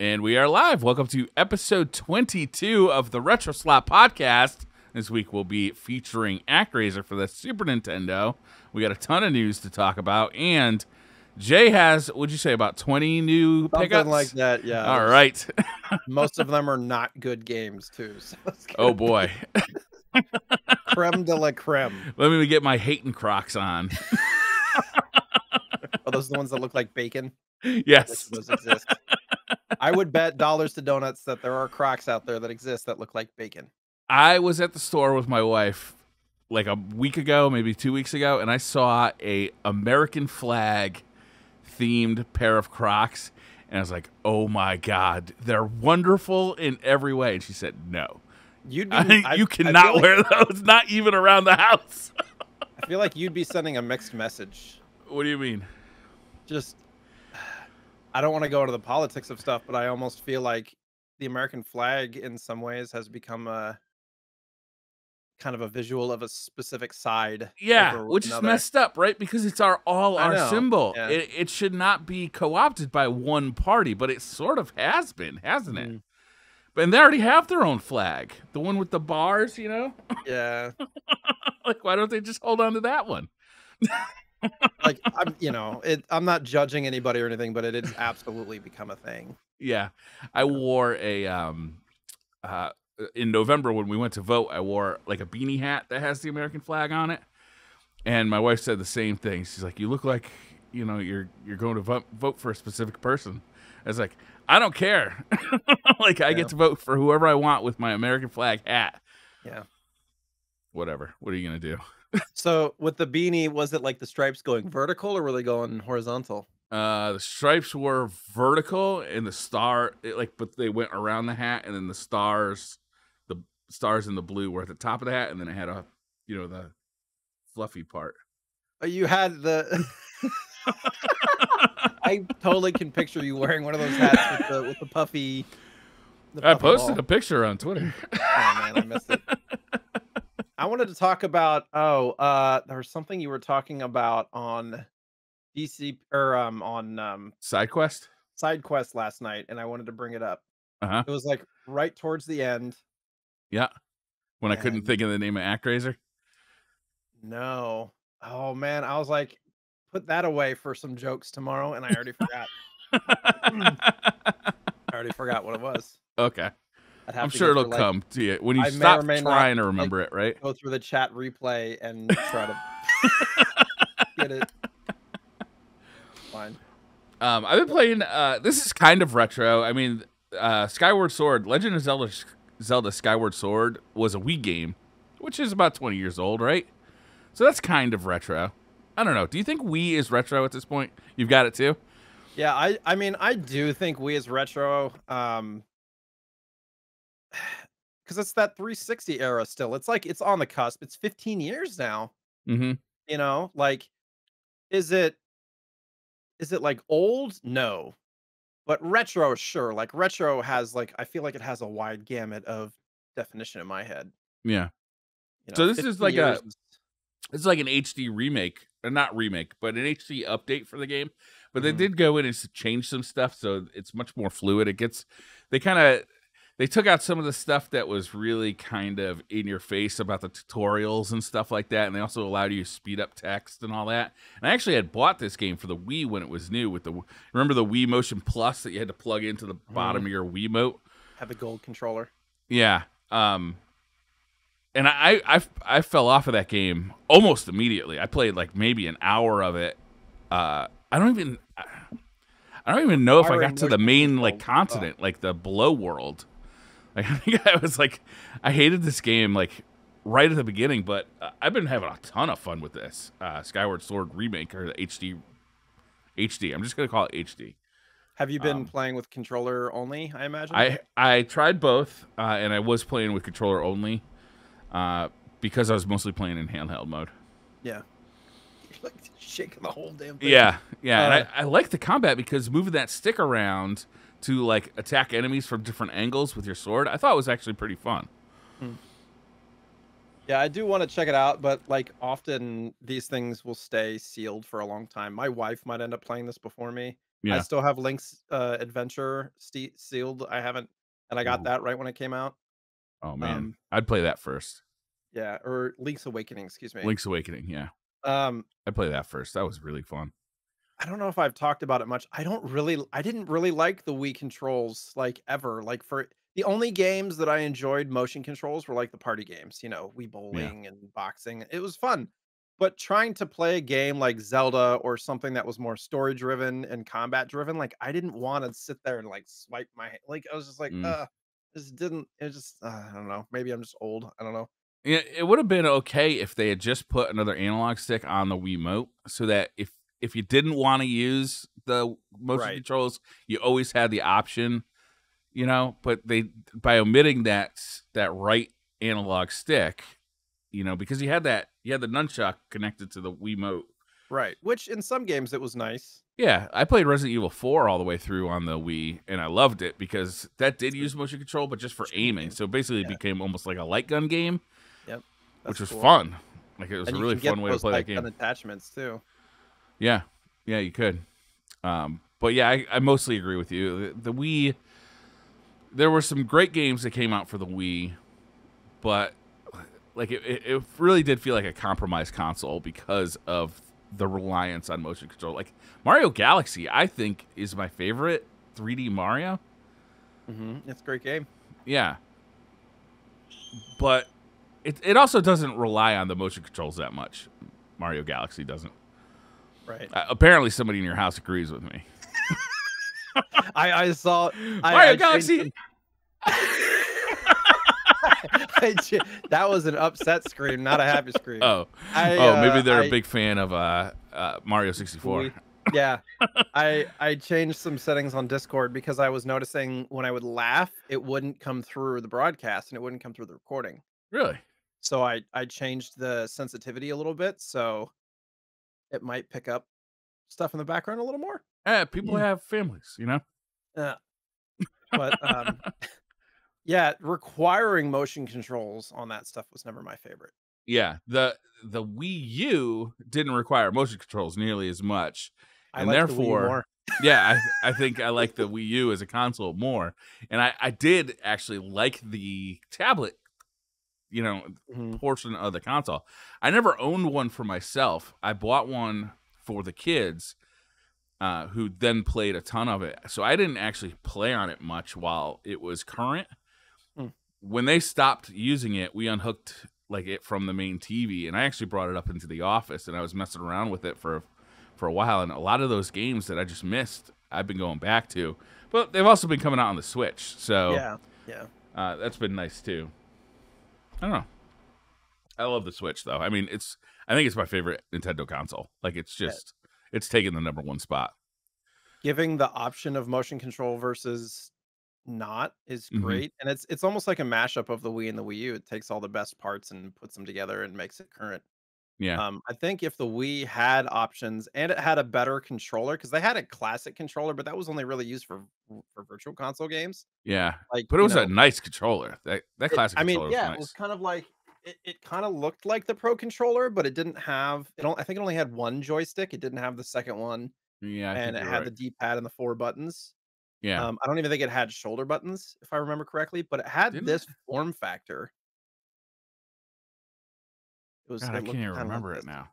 And we are live. Welcome to episode 22 of the Retro Slot Podcast. This week we'll be featuring ActRaiser for the Super Nintendo. We got a ton of news to talk about, and Jay has, would you say, about 20 new Something pickups? like that, yeah. All right. Most of them are not good games too. So oh boy. creme de la creme. Let me get my Hayton Crocs on. Are those the ones that look like bacon? yes. Those exist. I would bet dollars to donuts that there are Crocs out there that exist that look like bacon. I was at the store with my wife like a week ago, maybe two weeks ago, and I saw a American flag themed pair of Crocs, and I was like, "Oh my god, they're wonderful in every way." And she said, "No, You'd be. I, I- you cannot like- wear those, not even around the house." I feel like you'd be sending a mixed message. what do you mean? Just, I don't want to go into the politics of stuff, but I almost feel like the American flag, in some ways, has become a kind of a visual of a specific side. Yeah, which is messed up, right? Because it's our all I our know, symbol. yeah. It, it should not be co-opted by one party, but it sort of has been, hasn't it? Mm. And they already have their own flag, the one with the bars, you know. Yeah. like, why don't they just hold on to that one? like I'm, you know, it. I'm not judging anybody or anything, but it has absolutely become a thing. Yeah, I wore a um, uh, in November when we went to vote. I wore like a beanie hat that has the American flag on it, and my wife said the same thing. She's like, "You look like you know you're you're going to vote vote for a specific person." I was like, "I don't care. like I Yeah. get to vote for whoever I want with my American flag hat." Yeah. Whatever. What are you gonna do? So with the beanie, was it like the stripes going vertical or were they going horizontal? Uh, the stripes were vertical, and the star, it, like, but they went around the hat, and then the stars, the stars in the blue were at the top of the hat, and then it had a, you know, the fluffy part. Uh, You had the. I totally can picture you wearing one of those hats with the with the puffy. the I puffy posted ball. a picture on Twitter. Oh man, I missed it. I wanted to talk about. Oh, uh, there was something you were talking about on DC or um on um Side quest. side quest last night, and I wanted to bring it up. Uh huh. It was like right towards the end. Yeah. When I couldn't think of the name of ActRaiser. No. Oh man, I was like, put that away for some jokes tomorrow, and I already forgot. I already forgot what it was. okay. I'm to sure it'll like, come to you when you I stop may not, trying to like, remember it. Right. Go through the chat replay and try to get it. Fine. Um, I've been playing. Uh, this is kind of retro. I mean, uh, Skyward Sword, Legend of Zelda, Zelda Skyward Sword was a Wii game, which is about 20 years old, right? So that's kind of retro. I don't know. Do you think Wii is retro at this point? You've got it too. Yeah, I I mean I do think Wii is retro um because it's that 360 era still. It's like it's on the cusp. It's 15 years now. Mm-hmm. You know, like is it is it like old? No. But retro, sure. Like retro has like I feel like it has a wide gamut of definition in my head. Yeah. You So this is 15 like a- years is- It's like an HD remake, or not remake, but an HD update for the game. But they Mhm. did go in and change some stuff, so it's much more fluid. It gets they kind of they took out some of the stuff that was really kind of in your face about the tutorials and stuff like that, and they also allowed you to speed up text and all that. And I actually had bought this game for the Wii when it was new. With the remember the Wii Motion Plus that you had to plug into the bottom of your Wiimote. have the gold controller. Yeah. Um and I, I I fell off of that game almost immediately. I played like maybe an hour of it. Uh I don't even I don't even know if I got to the main like. Oh. continent, like the below world. Like I think I was like I hated this game like right at the beginning, but uh, I've been having a ton of fun with this uh Skyward Sword remake or the HD HD. I'm just going to call it HD. Have you been Um, playing with controller only, I imagine? I I tried both, uh, and I was playing with controller only, uh, because I was mostly playing in handheld mode. yeah. like shaking the whole damn thing. Yeah, yeah, and Uh, I, I like the combat because moving that stick around to like attack enemies from different angles with your sword, I thought it was actually pretty fun. Yeah, I do want to check it out, but like often these things will stay sealed for a long time. My wife might end up playing this before me, Yeah. I still have Link's uh, Adventure ste- sealed. I haven't, and I got Ooh. that right when it came out. Oh man, Um, I'd play that first. Yeah, or Link's Awakening. Excuse me. Link's Awakening. Yeah, Um, I'd play that first. That was really fun. I don't know if I've talked about it much. I don't really I didn't really like the Wii controls like ever. Like for the only games that I enjoyed motion controls were like the party games, you know, Wii bowling and boxing. It was fun. But trying to play a game like Zelda or something that was more story driven and combat driven, like I didn't want to sit there and like swipe my like I was just like, Mm. uh this didn't it just uh, I don't know. Maybe I'm just old. I don't know. Yeah, it would have been okay if they had just put another analog stick on the Wii Wiimote, so that if if you didn't want to use the motion Right. controls, you always had the option, you know. But they by omitting that that right analog stick, you know, because you had that you had the nunchuck connected to the Wiimote. Right. Which in some games it was nice. Yeah, I played Resident Evil 4 all the way through on the Wii, and I loved it because that did use motion control, but just for aiming. So basically, it Yeah. became almost like a light gun game, Yep. which was cool. fun. Like it was And a really fun way to play that game. attachments too. Yeah, yeah, you could. Um, but yeah, I, I mostly agree with you. The, the Wii, there were some great games that came out for the Wii, but like it, it, really did feel like a compromised console because of the reliance on motion control. Like Mario Galaxy, I think is my favorite 3D Mario. Mm-hmm. It's a great game. Yeah, but it it also doesn't rely on the motion controls that much. Mario Galaxy doesn't. Right. Uh, apparently, somebody in your house agrees with me. I, I saw I, Mario I Galaxy. I that was an upset scream, not a happy scream. Oh, I, oh, maybe uh, they're a I- big fan of uh, uh, Mario 64. Yeah, I I changed some settings on Discord because I was noticing when I would laugh, it wouldn't come through the broadcast and it wouldn't come through the recording. Really? So I I changed the sensitivity a little bit so it might pick up stuff in the background a little more. Eh, people have families, you know. Yeah. But um yeah, requiring motion controls on that stuff was never my favorite. Yeah, the the Wii U didn't require motion controls nearly as much, I And the therefore- more. yeah, I, I think I like the Wii U as a console more, and I, I did actually like the tablet, you know, Mhm. portion of the console. I never owned one for myself. I bought one for the kids, uh, who then played a ton of it. So I didn't actually play on it much while it was current. Hmm. When they stopped using it, we unhooked like it from the main TV, and I actually brought it up into the office, and I was messing around with it for for a while. And a lot of those games that I just missed, I've been going back to. But they've also been coming out on the Switch, so Yeah. Yeah. uh, that's been nice too. I don't know. I love the Switch though. I mean, it's I think it's my favorite Nintendo console. Like it's just it's taking the number one spot. Giving the option of motion control versus not is Mhm. great. And it's it's almost like a mashup of the Wii and the Wii U. It takes all the best parts and puts them together and makes it current. Yeah. Um, I think if the Wii had options and it had a better controller, because they had a classic controller, but that was only really used for for virtual console games. yeah. Like, But it was know, a nice controller. That that it- classic I mean, yeah, was it was kind of like it, it kind of looked like the Pro controller, but it didn't have it. I think it only had one joystick. It didn't have the second one, yeah, I and it had right. the D-pad and the four buttons. yeah. Um, I don't even think it had shoulder buttons, if I remember correctly, but it had Didn't this form factor. It was. God, it I can't even kinda like remember it now.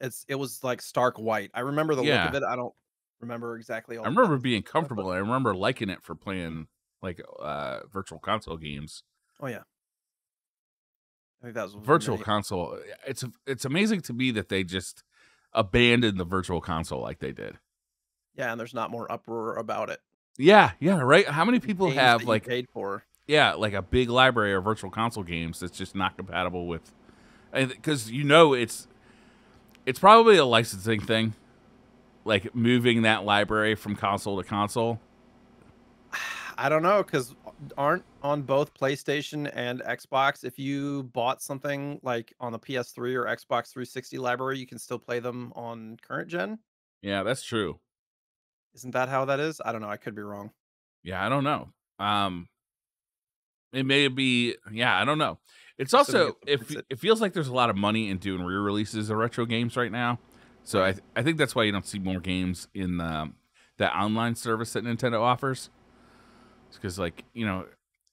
It's it was like stark white. I remember the Yeah. look of it. I don't remember exactly. All I remember being comfortable. I remember liking it for playing like uh virtual console games. Oh yeah. I think that was Virtual many- console. It's it's amazing to me that they just abandoned the virtual console like they did. Yeah, and there's not more uproar about it. Yeah, yeah, right. How many people have like paid for? yeah, like a big library of virtual console games that's just not compatible with because you know it's it's probably a licensing thing, like moving that library from console to console. I don't know because aren't on both PlayStation and Xbox. If you bought something like on the PS3 or Xbox 360 library, you can still play them on current gen. Yeah, that's true. Isn't that how that is? I don't know. I could be wrong. Yeah, I don't know. Um, it may be. Yeah, I don't know. It's also if it's it feels like there's a lot of money in doing re-releases of retro games right now. So I I think that's why you don't see more games in the that online service that Nintendo offers. Because like you know,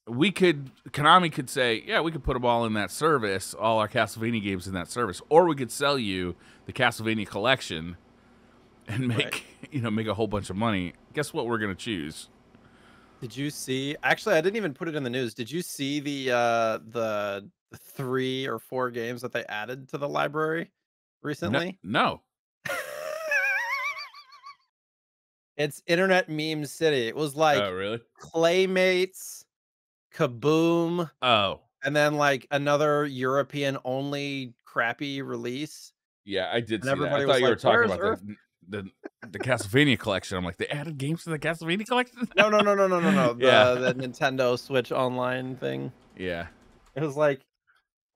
we could Konami could say, yeah, we could put them all in that service, all our Castlevania games in that service, or we could sell you the Castlevania collection and make Right. you know make a whole bunch of money. Guess what we're gonna choose? Did you see? Actually, I didn't even put it in the news. Did you see the uh the, three or four games that they added to the library recently? no. it's Internet Meme City. It was like oh really? Claymates, Kaboom, Oh and then like another European only crappy release. yeah, I did And see that. I thought you were talking "Where's about the, the the Castlevania collection. I'm like, they added games to the Castlevania collection. No, no, no, no, no, no, no. The, Yeah. the Nintendo Switch Online thing. yeah. It was like,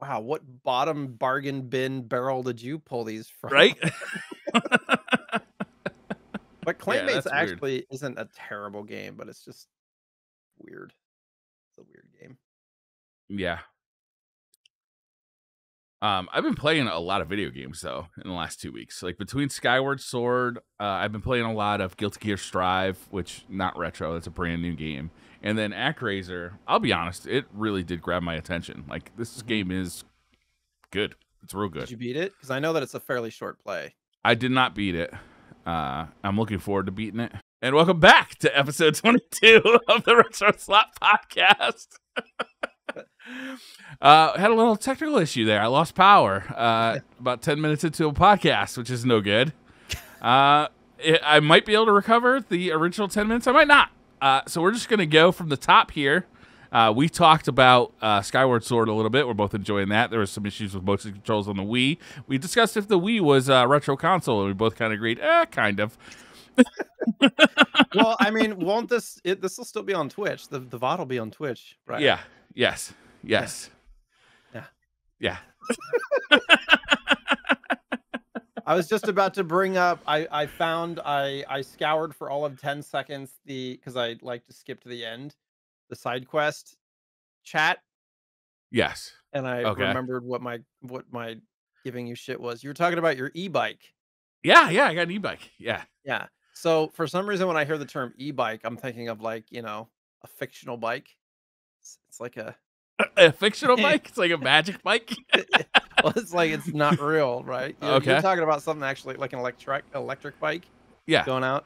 wow, what bottom bargain bin barrel did you pull these from? Right? But Yeah, Claymates weird. actually isn't a terrible game, but it's just weird. It's a weird game. Yeah. Um, I've been playing a lot of video games though in the last two weeks. Like between Skyward Sword, uh, I've been playing a lot of Guilty Gear Strive, which not retro, that's a brand new game, and then ActRaiser. I'll be honest, it really did grab my attention. Like this Mhm. game is good. It's real Did good. you beat it? Because I know that it's a fairly short play. I did not beat it. Uh, I'm looking forward to beating it. And welcome back to episode 22 of the Retro Slot Podcast. uh, had a little technical issue there. I lost power uh, about 10 minutes into a podcast, which is no good. Uh, it, I might be able to recover the original 10 minutes. I might not. Uh, so we're just going to go from the top here. Uh, we talked about uh, Skyward Sword a little bit. We're both enjoying that. There was some issues with motion controls on the Wii. We discussed if the Wii was a retro console, and we both kind of agreed, eh, kind of. well, I mean, won't this it this will still be on Twitch? The the VOD will be on Twitch, right? Yeah. Yes. Yes. Yeah. Yeah. I was just about to bring up. I I found I I scoured for all of ten seconds the because I like to skip to the end, the side quest chat, Yes. and I Okay. remembered what my what my giving you shit was. You were talking about your e-bike. Yeah. Yeah. I got an e-bike. Yeah. Yeah. So for some reason, when I hear the term e-bike, I'm thinking of like you know a fictional bike. It's, it's like a A fictional bike. It's like a magic bike. well, it's like it's not real, right? You're, Okay. You're talking about something actually like an electric electric bike Yeah. going out,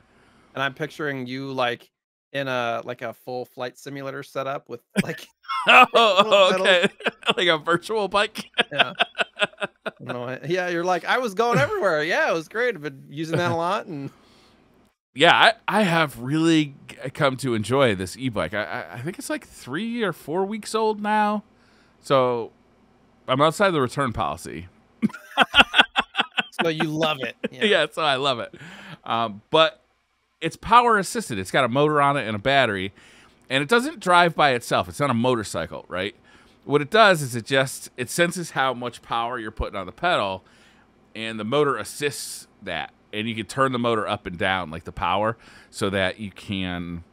and I'm picturing you like in a like a full flight simulator setup with like Oh, Little oh, okay. like a virtual bike. yeah, know, yeah. You're like I was going everywhere. Yeah, it was great. I've been using that a lot, and Yeah, I, I have really come to enjoy this e-bike. I, I I think it's like three or four weeks old now, so I'm outside the return policy. so you love it. Yeah, so I love it. Um, but it's power assisted. It's got a motor on it and a battery, and it doesn't drive by itself. It's not a motorcycle, right? What it does is it just it senses how much power you're putting on the pedal, and the motor assists that, and you can turn the motor up and down like the power, so that you can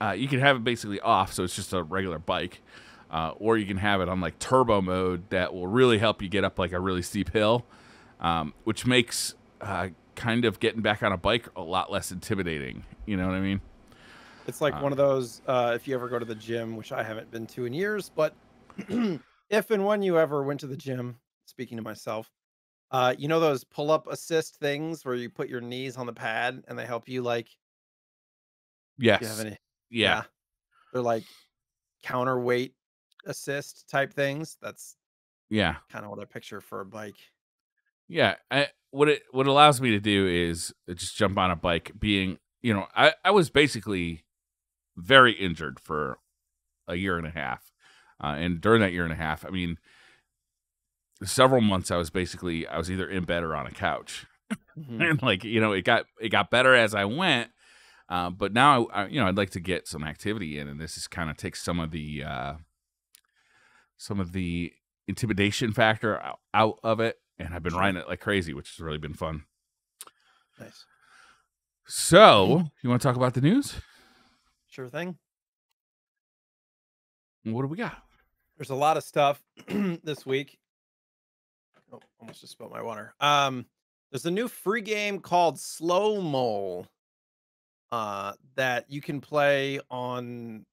uh, you can have it basically off, so it's just a regular bike. Uh, or you can have it on like turbo mode that will really help you get up like a really steep hill, um, which makes uh, kind of getting back on a bike a lot less intimidating. You know what I mean? It's like Uh, one of those. Uh, if you ever go to the gym, which I haven't been to in years, but if and when you ever went to the gym, speaking to myself, uh, you know those pull-up assist things where you put your knees on the pad and they help you like. Yes. You have any? yeah. they're like counterweight assist type things. That's Yeah. kind of what I picture for a bike. Yeah. I, what it what it allows me to do is just jump on a bike. Being you know I I was basically very injured for a year and a half, uh, and during that year and a half, I mean, several months I was basically I was either in bed or on a couch. Mhm. and like you know it got it got better as i went uh, but now I, I you know i'd like to get some activity in and this is kind of takes some of the uh some of the intimidation factor out, out of it and i've been riding it like crazy which has really been fun Nice, so you want to talk about the news sure thing. what do we got There's a lot of stuff this week. Oh, almost just spilled my water. Um, there's a new free game called Slow Mole. uh, that you can play on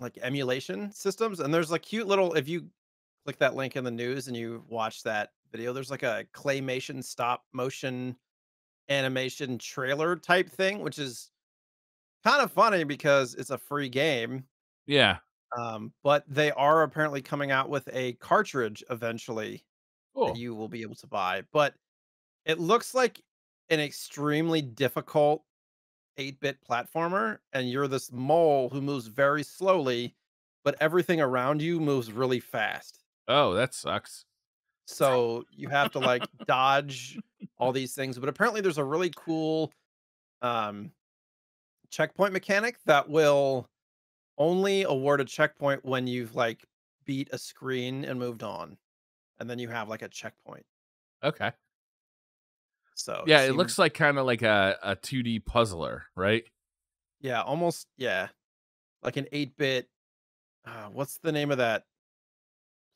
like emulation systems. And there's like cute little if you click that link in the news and you watch that video, there's like a claymation stop motion animation trailer type thing, which is kind of funny because it's a free game. Yeah. Um, but they are apparently coming out with a cartridge eventually Cool. that you will be able to buy. But it looks like an extremely difficult 8-bit platformer, and you're this mole who moves very slowly, but everything around you moves really fast. Oh, that sucks. So you have to like dodge all these things. But apparently there's a really cool um checkpoint mechanic that will only award a checkpoint when you've like beat a screen and moved on. And then you have like a checkpoint. Okay. So Yeah, it seemed- looks like kind of like a, a 2D puzzler, right? yeah, almost yeah. Like an 8-bit uh, what's the name of that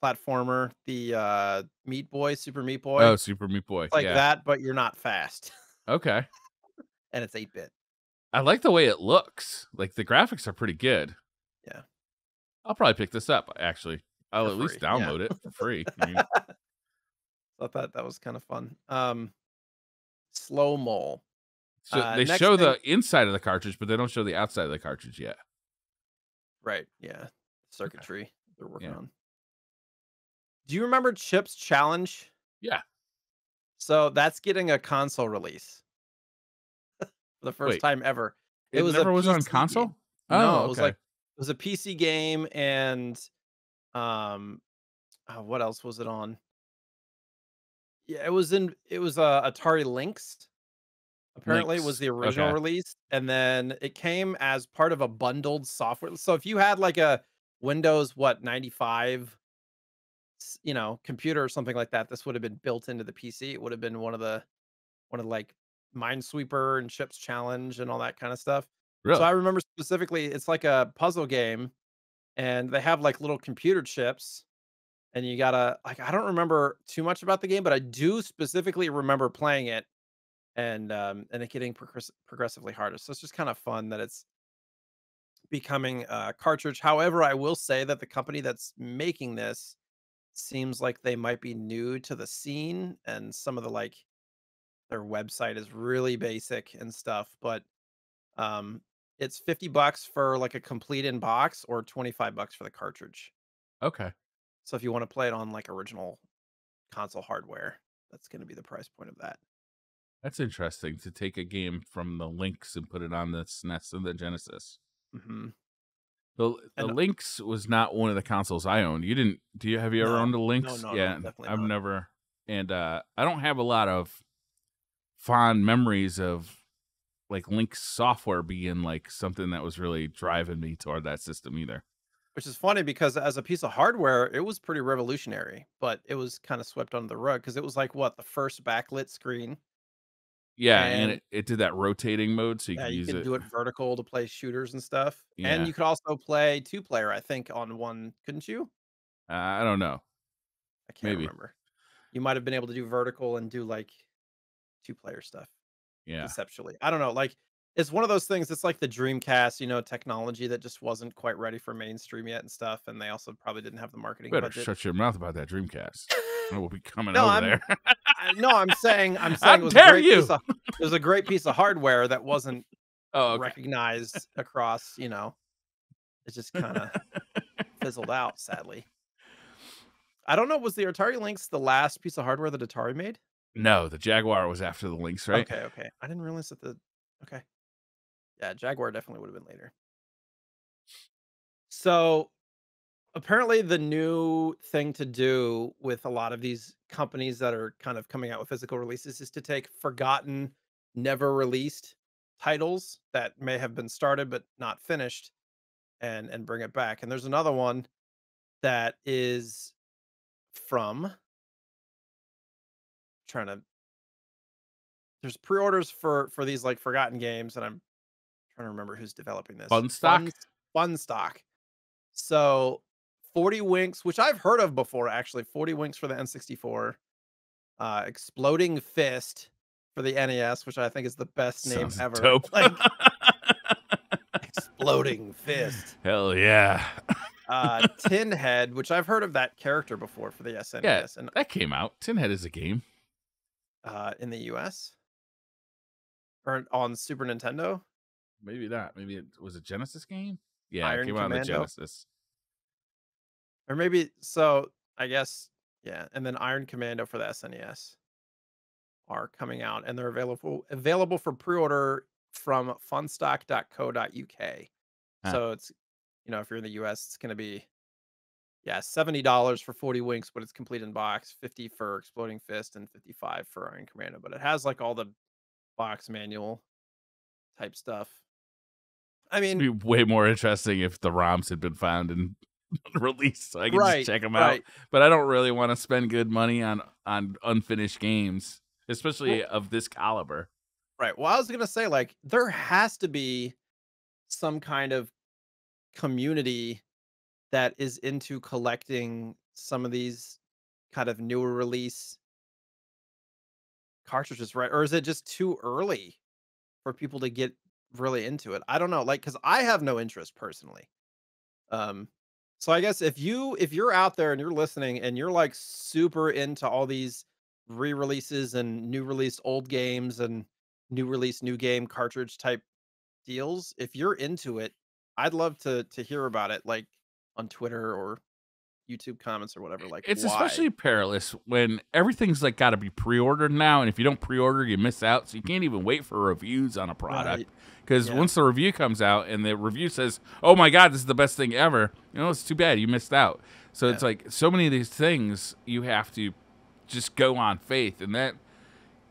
platformer? The uh Meat Boy, Super Meat Boy. Oh, Super Meat Boy. It's like yeah. that, but you're not fast. Okay. and it's 8-bit. I like the way it looks. Like the graphics are pretty good. Yeah. I'll probably pick this up actually. I'll at least free, yeah. download it for free. I mean, Thought that was kind of fun. Um Slow Mole. so Uh, they show thing- the inside of the cartridge, but they don't show the outside of the cartridge yet. Right. Yeah. Circuitry they're working Yeah. on. Do you remember Chips Challenge? Yeah. So that's getting a console release for the first Wait, time ever. It, was a never was on PC game. console. No, Oh, it was like it was a PC game and um uh, what else was it on? Yeah, it was in it was uh, Atari Lynx. Apparently it was the original okay. release and then it came as part of a bundled software. So if you had like a Windows what ninety five, you know, computer or something like that, this would have been built into the PC. It would have been one of the one of the, like Minesweeper and Chips Challenge and all that kind of stuff. really? So I remember specifically, it's like a puzzle game, and they have like little computer chips, and you gotta like I don't remember too much about the game, but I do specifically remember playing it, and um and it getting progress- progressively harder. So it's just kind of fun that it's becoming a cartridge. However, I will say that the company that's making this seems like they might be new to the scene, and some of the like their website is really basic and stuff, but um, it's 50 bucks for like a complete in box or 25 bucks for the cartridge. okay. So if you want to play it on like original console hardware, that's going to be the price point of that. That's interesting to take a game from the Lynx and put it on the SNES and the Genesis. hmm The the And- Lynx was not one of the consoles I owned. You didn't? Do you have you ever owned a Lynx? no, no, yeah, definitely I've not. never. And uh I don't have a lot of fond memories of like Lynx software being like something that was really driving me toward that system either. Which is funny because as a piece of hardware, it was pretty revolutionary, but it was kind of swept under the rug because it was like what the first backlit screen. Yeah, and, And- it, it did that rotating mode, so you Yeah, could you use can it. do it vertical to play shooters and stuff. Yeah. And you could also play two player, I think, on one, couldn't you? Uh, I don't know. I can't Maybe. remember. You might have been able to do vertical and do like two player stuff. Yeah, conceptually. I don't know. Like it's one of those things. It's like the Dreamcast, you know, technology that just wasn't quite ready for mainstream yet and stuff. And they also probably didn't have the marketing better budget. shut your mouth about that Dreamcast. I will be coming No, over I'm- there. I- no, I'm saying, I'm saying it was dare a great you! piece of, it was a great piece of hardware that wasn't oh, okay. recognized across. You know, it just kind of fizzled out. Sadly, I don't know. Was the Atari Lynx the last piece of hardware that Atari made? No, the Jaguar was after the Lynx, right? Okay, okay. I didn't realize that the okay. Yeah, Jaguar definitely would have been later. So apparently the new thing to do with a lot of these companies that are kind of coming out with physical releases is to take forgotten, never released titles that may have been started but not finished and and bring it back. And there's another one that is from trying to there's pre-orders for for these like forgotten games and i'm trying to remember who's developing this Funstock? fun, Funstock so 40 winks which i've heard of before actually 40 winks for the n64 uh exploding fist for the NES, which I think is the best name Sounds ever. dope. Like exploding fist. Hell yeah. Uh, Tin Head, which I've heard of that character before for the SNES, yeah, and That came out. Tin Head is a game. Uh, in the US or on Super Nintendo. Maybe not. Maybe it was a Genesis game. Yeah, Iron it came out on the Genesis. Or maybe so I guess yeah, and then Iron Commando for the SNES are coming out and they're available available for pre-order from funstock.co.uk. Huh. So it's you know, if you're in the US, it's going to be yeah, $70 for 40 winks, but it's complete in box, 50 for Exploding Fist and 55 for Iron Commando, but it has like all the box manual type stuff. I mean, It'd be way more interesting if the ROMs had been found and released, so I can right, just check them out. But I don't really want to spend good money on on unfinished games, especially of this caliber. Right. Well, I was gonna say, like, there has to be some kind of community that is into collecting some of these kind of newer release cartridges, right? Or is it just too early for people to get really into it? I don't know. Like, because I have no interest personally. Um, so I guess if you if you're out there and you're listening and you're like super into all these re-releases and new released old games and new release new game cartridge type deals if you're into it i'd love to to hear about it like on twitter or youtube comments or whatever like It's why? especially perilous when everything's like got to be pre-ordered now, and if you don't pre-order, you miss out. So you can't even wait for reviews on a product Right. because Yeah. once the review comes out and the review says, "Oh my god, this is the best thing ever," you know, it's too bad you missed out. So it's like so many of these things you have to just go on faith, and that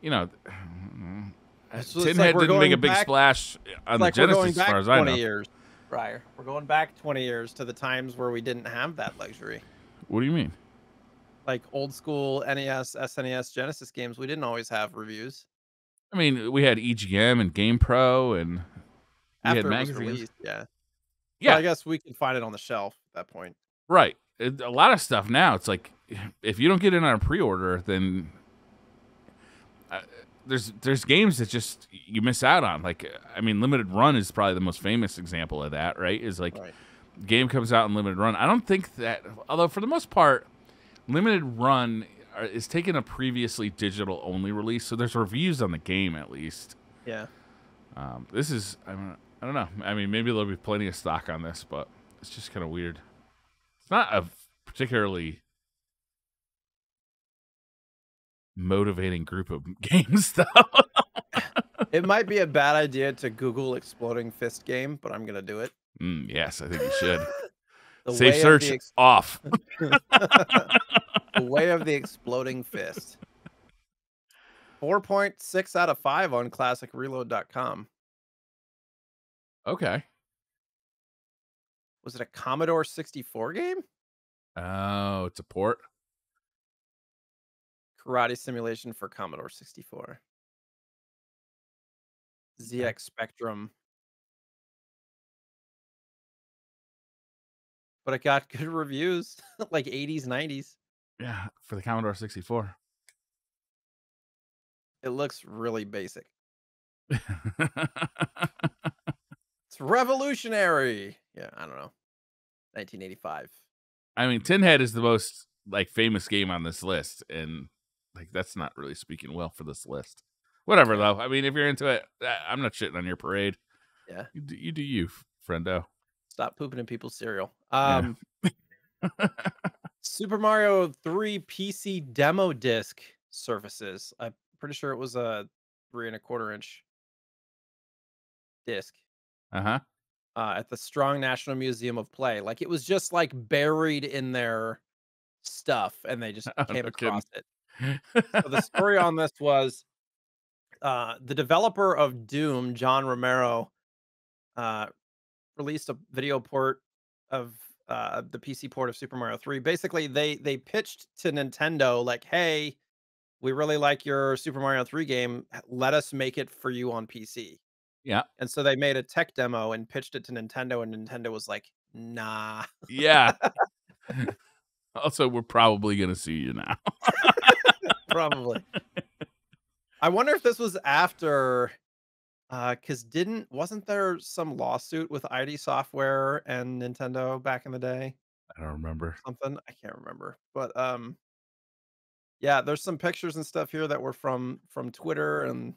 you know. It's just Tin like didn't make a big back- splash on the we're Genesis, as far as I know. years prior we're going back 20 years to the times where we didn't have that luxury What do you mean? like old school nes snes genesis games we didn't always have reviews I mean, we had EGM and GamePro, and we had after it magazines. released yeah Yeah. Well, i guess we can find it on the shelf at that point Right. A lot of stuff now, it's like if you don't get in on a pre-order, then uh, there's there's games that just you miss out on. Like I mean, Limited Run is probably the most famous example of that. Right? Is like right game comes out in Limited Run. I don't think that, although for the most part, Limited Run is taking a previously digital only release, so there's reviews on the game at least. yeah Um, this is I don't, I don't know. I mean, maybe there'll be plenty of stock on this, but it's just kind of weird. It's not a particularly motivating group of games, though. it might be a bad idea to google exploding fist game but i'm gonna do it Mm, yes, I think you should. Safe search of off. the way of the exploding fist 4.6 out of 5 on classicreload.com okay. was it a commodore 64 game Oh, it's a port. Karate simulation for commodore 64 zx spectrum. But it got good reviews like 80s 90s Yeah, for the Commodore 64. it looks really basic. It's revolutionary! Yeah i don't know. 1985 I mean, Tin Head is the most like famous game on this list, and like that's not really speaking well for this list. Whatever though. I mean, if you're into it, I- I'm not shitting on your parade. Yeah. you do you, do you friendo. stop pooping in people's cereal Yeah. um Super Mario 3 PC demo disc surfaces. I'm pretty sure it was a three and a quarter inch disc Uh huh. uh, at the Strong National Museum of Play. Like it was just like buried in their stuff and they just Oh, came no kidding. across it. So the story on this was uh, the developer of Doom, John Romero, uh, released a video port of uh, the PC port of Super Mario 3. Basically, they they pitched to Nintendo like, "Hey, we really like your Super Mario 3 game. Let us make it for you on PC." Yeah. And so they made a tech demo and pitched it to Nintendo, and Nintendo was like, "Nah." yeah. also, we're probably gonna see you now. Probably. I wonder if this was after uh cuz didn't wasn't there some lawsuit with ID Software and Nintendo back in the day? I don't remember. Something? I can't remember. But um yeah, there's some pictures and stuff here that were from from Twitter and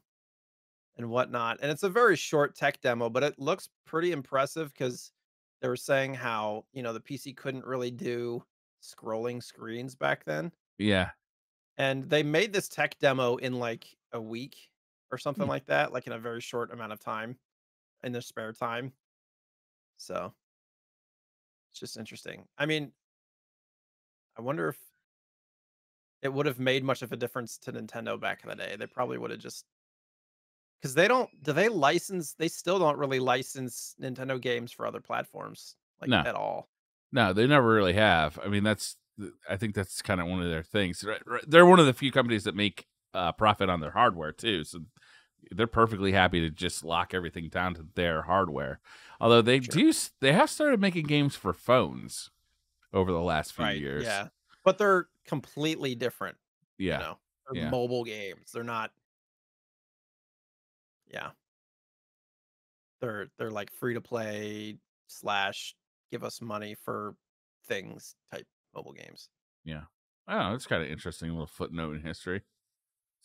and whatnot. And it's a very short tech demo, but it looks pretty impressive because they were saying how, you know, the PC couldn't really do scrolling screens back then. Yeah. And they made this tech demo in like a week or something Hmm. like that, like in a very short amount of time in their spare time. So it's just interesting. I mean, I wonder if it would have made much of a difference to Nintendo back in the day. They probably would have just because they don't do they license they still don't really license Nintendo games for other platforms like No. at all. No, they never really have. I mean, that's th- I think that's kind of one of their things. Right- right- They're one of the few companies that make uh, profit on their hardware too, so they're perfectly happy to just lock everything down to their hardware. Although they Sure. do, they have started making games for phones over the last few years. Yeah. But they're completely different, yeah, you know. They're yeah. mobile games. They're not Yeah. They're they're like free to play slash give us money for things type mobile games. yeah. Oh, I don't know. It's kind of interesting little footnote in history,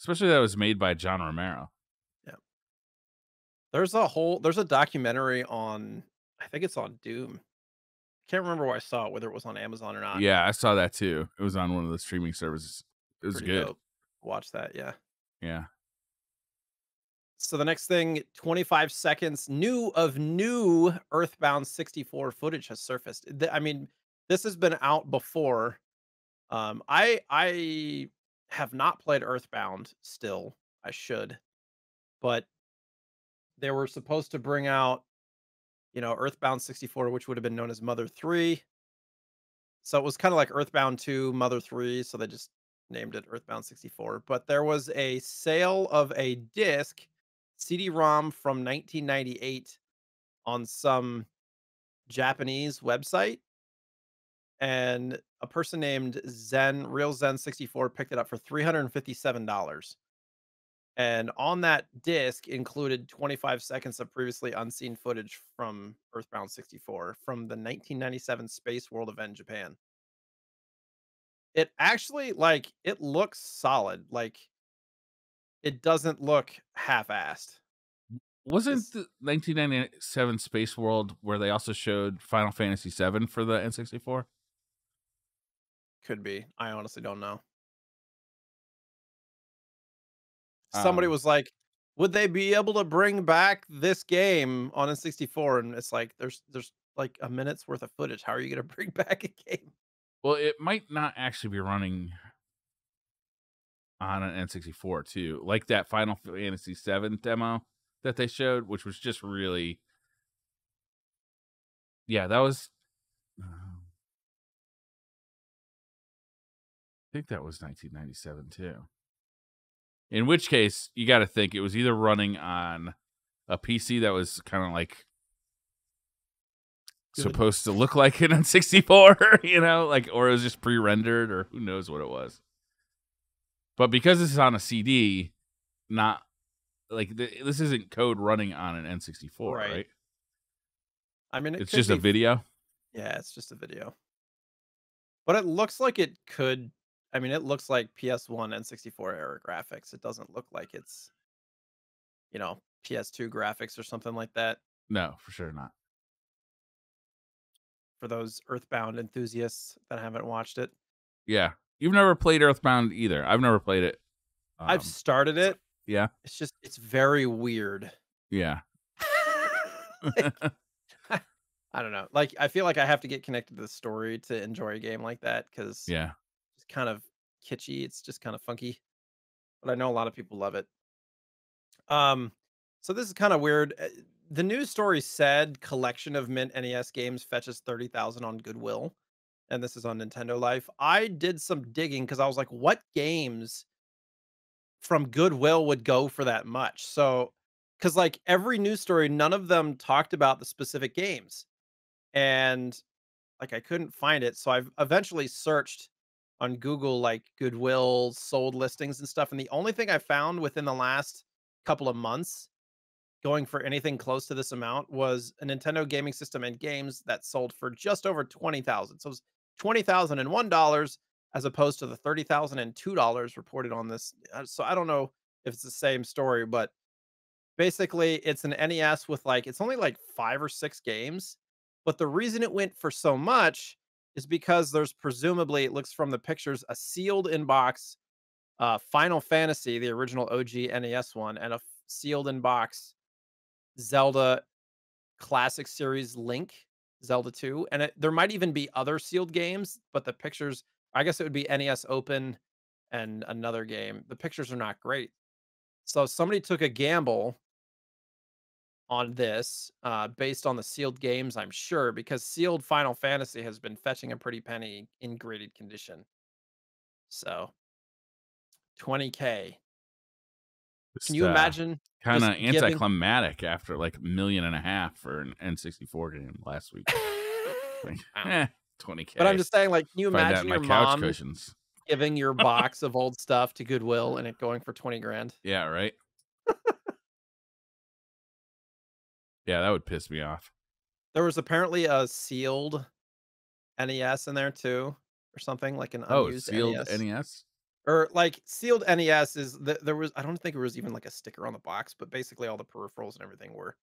especially that was made by John Romero. Yeah. There's a whole there's a documentary on I think it's on Doom. Can't remember where I saw it, whether it was on Amazon or not. Yeah, I saw that too. It was on one of the streaming services. It was Pretty good. dope. Watch that, yeah. Yeah. So the next thing, 25 seconds new of new Earthbound 64 footage has surfaced. I mean, this has been out before. Um, I I have not played Earthbound still. I should, but they were supposed to bring out, you know, Earthbound 64, which would have been known as Mother 3. So it was kind of like Earthbound 2, Mother 3. So they just named it Earthbound 64. But there was a sale of a disc CD-ROM from 1998 on some Japanese website, and a person named Zen Real Zen 64 picked it up for $357. And on that disc included 25 seconds of previously unseen footage from Earthbound 64 from the 1997 Space World event in Japan. It actually like it looks solid. Like it doesn't look half-assed. Wasn't the 1997 Space World where they also showed Final Fantasy VII for the N64? Could be. I honestly don't know. Somebody Um, was like, "Would they be able to bring back this game on N64?" And it's like, "There's there's like a minute's worth of footage. How are you going to bring back a game?" Well, it might not actually be running on an N64 too, like that Final Fantasy VII demo that they showed, which was just really, yeah, that was. Think that was 1997 too. In which case, you got to think it was either running on a PC that was kind of like Good. supposed to look like an N64, you know, like or it was just pre-rendered or who knows what it was. But because this is on a CD, not like th- this isn't code running on an N64, Right. right? I mean, it It's just a video. Yeah, it's just a video. But it looks like it could. I mean, it looks like PS1 N64 era graphics. It doesn't look like it's, you know, PS2 graphics or something like that. No, for sure not. For those Earthbound enthusiasts that haven't watched it, Yeah, you've never played Earthbound either. I've never played it. I've Um, started it. yeah, It's just it's very weird. yeah. Like, I don't know. Like I feel like I have to get connected to the story to enjoy a game like that because yeah. It's kind of kitschy. It's just kind of funky. But I know a lot of people love it. Um, so this is kind of weird. Uh, The news story said collection of Mint NES games fetches thirty thousand on Goodwill, and this is on Nintendo Life. I did some digging because I was like, what games from Goodwill would go for that much? So, because like every news story, none of them talked about the specific games, and like I couldn't find it. So I've eventually searched on Google like Goodwill sold listings and stuff, and the only thing I found within the last couple of months going for anything close to this amount was a Nintendo gaming system and games that sold for just over 20,000. So it was $20,001 as opposed to the $30,002 reported on this. Uh, so I don't know if it's the same story, but basically it's an NES with like it's only like 5 or 6 games, but the reason it went for so much is because there's presumably it looks from the pictures a sealed in box uh Final Fantasy, the original OG NES one and a sealed in box Zelda Classic Series Link, Zelda 2, and it, there might even be other sealed games, but the pictures, I guess it would be NES Open and another game. The pictures are not great. So somebody took a gamble on this uh, based on the sealed games, I'm sure, because sealed Final Fantasy has been fetching a pretty penny in graded condition. So 20K. Can you uh, imagine? kind of just giving- anticlimactic after like a million and a half for an N64 game last week. Like, eh, 20k. But I'm just saying, like, can you find imagine your mom cushions. giving your box of old stuff to Goodwill and it going for 20 grand? Yeah, right. Yeah, that would piss me off. There was apparently a sealed NES in there too, or something like an unused. Oh, unused sealed NES. NES. or like sealed NES is th- there was I don't think there was even like a sticker on the box, but basically all the peripherals and everything were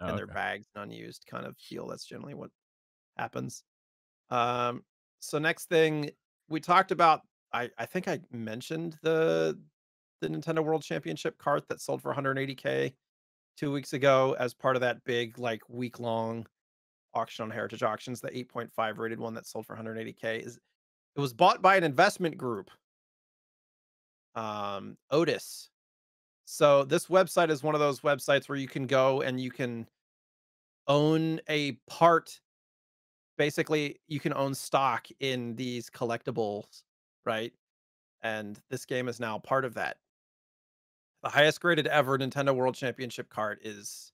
Oh, in their bags and unused kind of deal. That's generally what happens. Um, so next thing we talked about, I I think I mentioned the the Nintendo World Championship cart that sold for 180k two weeks ago as part of that big like week long auction on Heritage Auctions. The 8.5 rated one that sold for 180k is it was bought by an investment group, um, Otis. So this website is one of those websites where you can go and you can own a part. Basically, you can own stock in these collectibles, right? And this game is now part of that. The highest graded ever Nintendo World Championship card is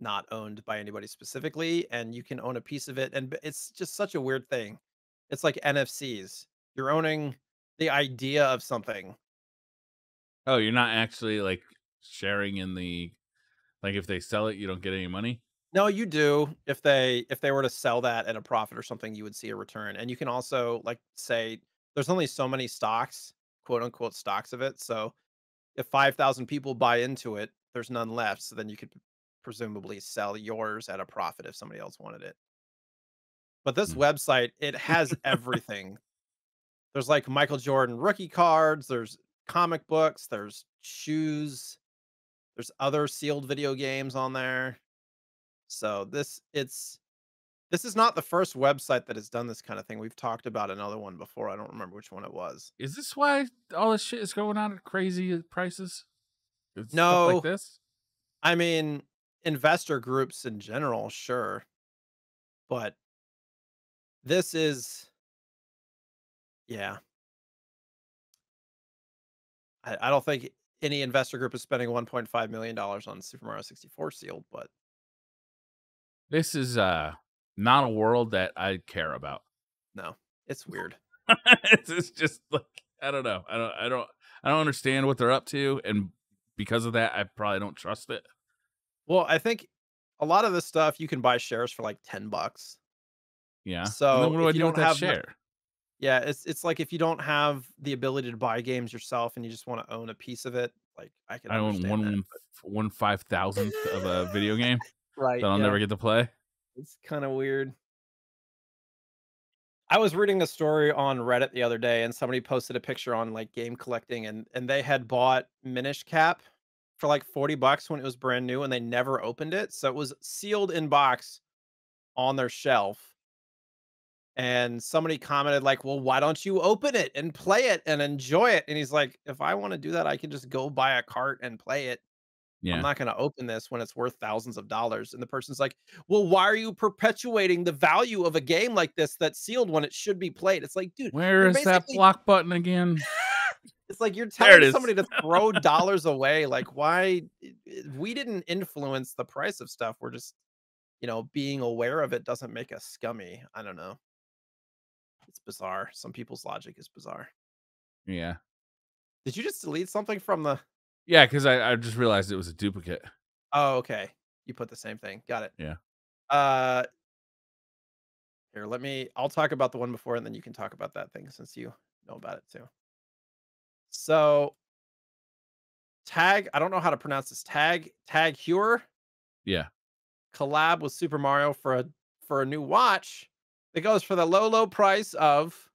not owned by anybody specifically, and you can own a piece of it. And it's just such a weird thing. It's like NFTs. You're owning the idea of something. Oh, you're not actually like sharing in the like if they sell it, you don't get any money. No, you do. If they if they were to sell that at a profit or something, you would see a return. And you can also like say there's only so many stocks, quote unquote stocks of it. So if 5,000 people buy into it, there's none left. So then you could presumably sell yours at a profit if somebody else wanted it. But this Hmm. website, it has everything. there's like Michael Jordan rookie cards, there's comic books, there's shoes, there's other sealed video games on there. So this it's this is not the first website that has done this kind of thing. We've talked about another one before. I don't remember which one it was. Is this why all this shit is going on at crazy prices? Is stuff No. like this. I mean, investor groups in general, sure. But this is yeah. I, I don't think any investor group is spending 1.5 million dollars on Super Mario 64 sealed, but This is uh not a world that I care about. no, it's weird. it's, it's just like I don't know. I don't I don't I don't understand what they're up to and because of that I probably don't trust it. Well, I think a lot of this stuff you can buy shares for like 10 bucks. Yeah. So, what do I you do with don't that share? Yeah, it's it's like if you don't have the ability to buy games yourself and you just want to own a piece of it, like I can I own one that, one one five thousandth of a video game right. that I'll yeah. never get to play. It's kind of weird. I was reading a story on Reddit the other day, and somebody posted a picture on like game collecting, and and they had bought Minish Cap for like forty bucks when it was brand new, and they never opened it, so it was sealed in box on their shelf. And somebody commented like, "Well, why don't you open it and play it and enjoy it?" And he's like, "If I want to do that, I can just go buy a cart and play it." Yeah. I'm not going to open this when it's worth thousands of dollars. And the person's like, well, why are you perpetuating the value of a game like this that's sealed when it should be played? It's like, dude, where is that block button again? it's like you're telling somebody to throw dollars away. Like, why? i- We didn't influence the price of stuff. We're just, you know, being aware of it doesn't make us scummy. I don't know. It's bizarre. Some people's logic is bizarre. Yeah. Did you just delete something from the? Yeah, because I, I just realized it was a duplicate. Oh, okay. You put the same thing. Got it. Yeah. Uh, here, let me. I'll talk about the one before, and then you can talk about that thing since you know about it too. So, tag. I don't know how to pronounce this. Tag. Tag Heuer Yeah. collab with Super Mario for a for a new watch. that goes for the low low price of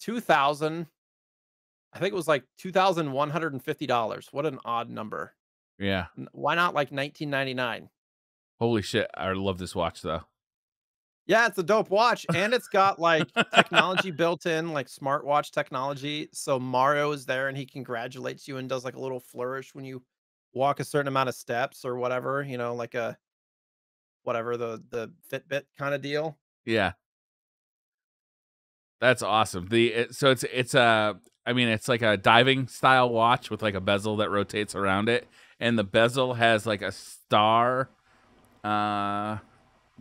two thousand. I think it was like two thousand one hundred and fifty dollars. What an odd number. Yeah. Why not like nineteen ninety nine? Holy shit. I love this watch though. Yeah, it's a dope watch, and it's got like technology built in, like smartwatch technology. So Mario is there, and he congratulates you and does like a little flourish when you walk a certain amount of steps or whatever. You know, like a whatever the the Fitbit kind of deal. Yeah. That's awesome. The it, so it's it's a I mean it's like a diving style watch with like a bezel that rotates around it and the bezel has like a star uh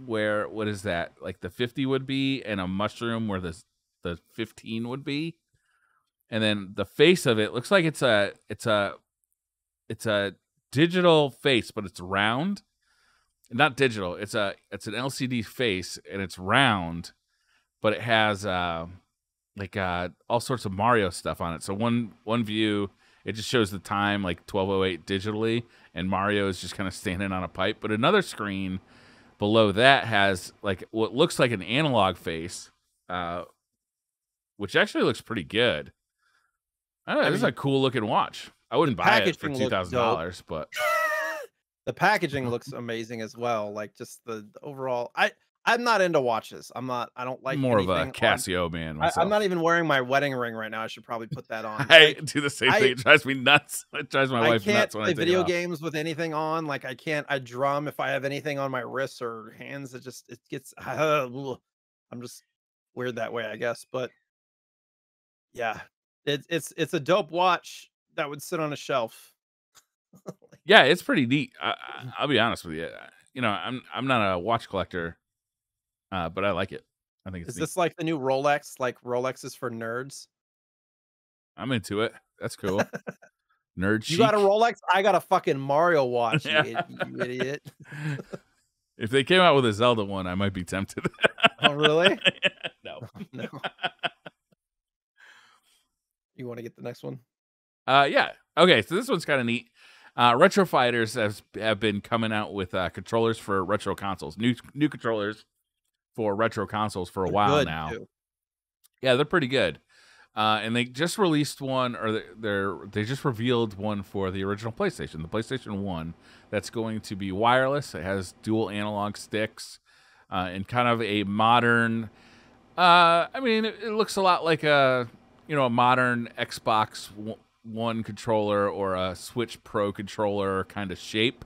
where what is that? Like the 50 would be and a mushroom where the the 15 would be. And then the face of it looks like it's a it's a it's a digital face but it's round. Not digital. It's a it's an LCD face and it's round but it has uh, like uh, all sorts of Mario stuff on it. So one one view, it just shows the time like 1208 digitally, and Mario is just kind of standing on a pipe. But another screen below that has like what looks like an analog face, uh, which actually looks pretty good. I don't know, I this is a cool looking watch. I wouldn't buy it for two thousand dollars, but the packaging looks amazing as well. Like just the, the overall. I I'm not into watches. I'm not. I don't like more of a anything on- Casio man I. I'm not even wearing my wedding ring right now. I should probably put that on. I Like, do the same I- thing. It drives me nuts. It drives my I wife can't nuts when I play video games with anything on. Like I can't. I drum if I have anything on my wrists or hands. It just it gets. I'm just weird that way, I guess. But yeah, it's it's it's a dope watch that would sit on a shelf. Yeah, it's pretty neat. I, Mm. I, I'll be honest with you. You know, I'm I'm not a watch collector, uh, but I like it. I think it's Is neat. this like the new Rolex? Like Rolex is for nerds. I'm into it. That's cool. Nerd You chic. got a Rolex? I got a fucking Mario watch. You, Yeah. id- you idiot. if they came out with a Zelda one, I might be tempted. Oh really? no. no. You want to get the next one? Uh, yeah. Okay, so this one's kind of neat. Uh, retro fighters has have been coming out with uh, controllers for retro consoles, new new controllers for retro consoles for a They're while now. too. Yeah, they're pretty good. Uh, and they just released one, or they- they're they just revealed one for the original PlayStation, the PlayStation One, that's going to be wireless. It has dual analog sticks, uh, and kind of a modern. Uh, I mean, it, it looks a lot like a you know a modern Xbox One- One controller or a Switch Pro controller kind of shape.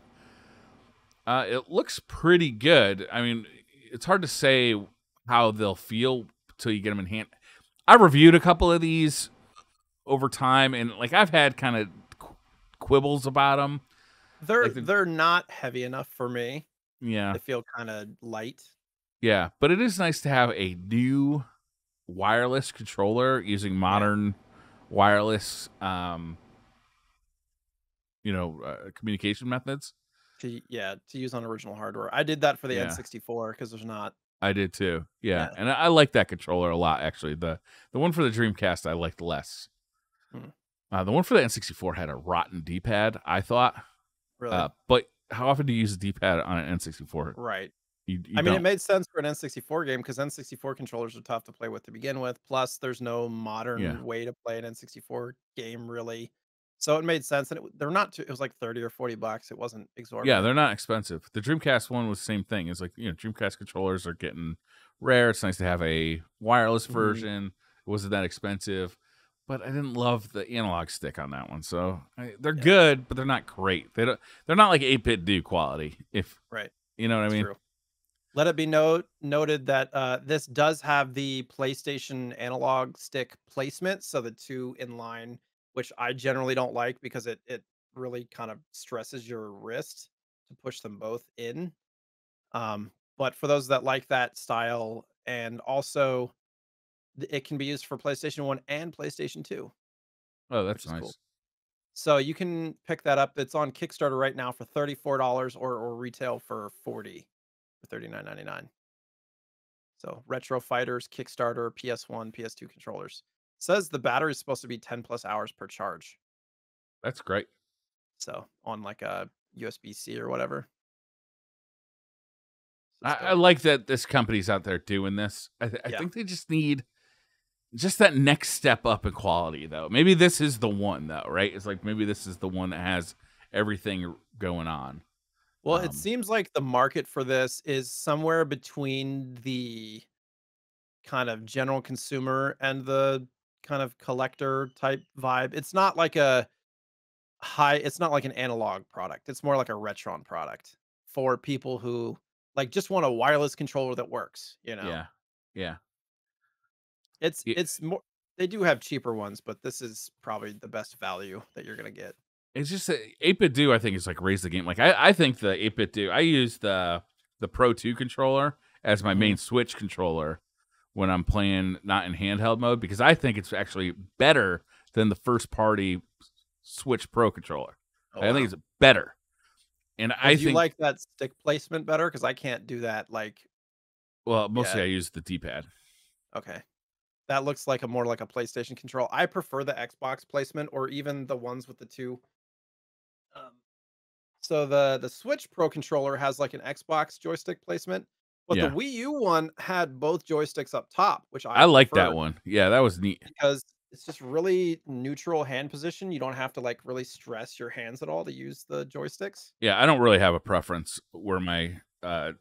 Uh, it looks pretty good. I mean, it's hard to say how they'll feel till you get them in hand. I reviewed a couple of these over time, and like I've had kind of qu- quibbles about them. They're Like the- they're not heavy enough for me. Yeah, They feel kind of light. yeah, but it is nice to have a new wireless controller using modern wireless, um, you know, uh, communication methods. To yeah, to use on original hardware. I did that for the Yeah. N64 because there's not. I did too. Yeah, Yeah. and I, I like that controller a lot. Actually, the the one for the Dreamcast I liked less. Hmm. Uh, the one for the N64 had a rotten D-pad. I thought, Really, uh, but how often do you use a D-pad on an N64? right. You, you I mean, it don't. made sense for an N64 game because N64 controllers are tough to play with to begin with. Plus, there's no modern Yeah. way to play an N64 game really. So it made sense, and it, they're not. Too, it was like thirty or forty bucks. It wasn't exorbitant. Yeah, they're not expensive. The Dreamcast one was the same thing. It's like you know, Dreamcast controllers are getting rare. It's nice to have a wireless Mhm. version. It wasn't that expensive, but I didn't love the analog stick on that one. So I, they're Yeah. good, but they're not great. They don't. They're not like 8BitDo quality. If Right. you know what I mean. true. Let it be note noted that uh, this does have the PlayStation analog stick placement, so the two in line, which I generally don't like because it it really kind of stresses your wrist to push them both in. Um, but for those that like that style, and also it can be used for PlayStation 1 and PlayStation 2. Oh, that's nice. cool. So you can pick that up. It's on Kickstarter right now for $34 or or retail for 40 for 39.99. So Retro Fighters, Kickstarter, PS1, PS2 controllers. Says the battery is supposed to be 10 plus hours per charge. That's great. So on like a USB C or whatever. So I, I like that this company's out there doing this. I, th- I Yeah. think they just need just that next step up in quality, though. Maybe this is the one, though, right? It's like maybe this is the one that has everything going on. Well, Um, it seems like the market for this is somewhere between the kind of general consumer and the kind of collector type vibe. It's not like a high, it's not like an Analogue product. It's more like a Retron product for people who like just want a wireless controller that works, you know. Yeah, yeah. It's Ye- it's more they do have cheaper ones, but this is probably the best value that you're going to get. It's just 8BitDo. I think is like raise the game. Like I, I think the 8BitDo. I use the the Pro Two controller as my Mhm. main Switch controller when I'm playing not in handheld mode because I think it's actually better than the first party Switch Pro controller. Oh, I wow. think it's better. And I do you think like that stick placement better cuz I can't do that like well, mostly Yeah. I use the D pad. Okay. That looks like a more like a PlayStation control. I prefer the Xbox placement or even the ones with the two. Um, so the the Switch Pro controller has like an Xbox joystick placement, but Yeah. the Wii U one had both joysticks up top, which I, I, like that one. Yeah, that was neat. because it's just really neutral hand position. You don't have to like really stress your hands at all to use the joysticks. Yeah, I don't really have a preference where my uh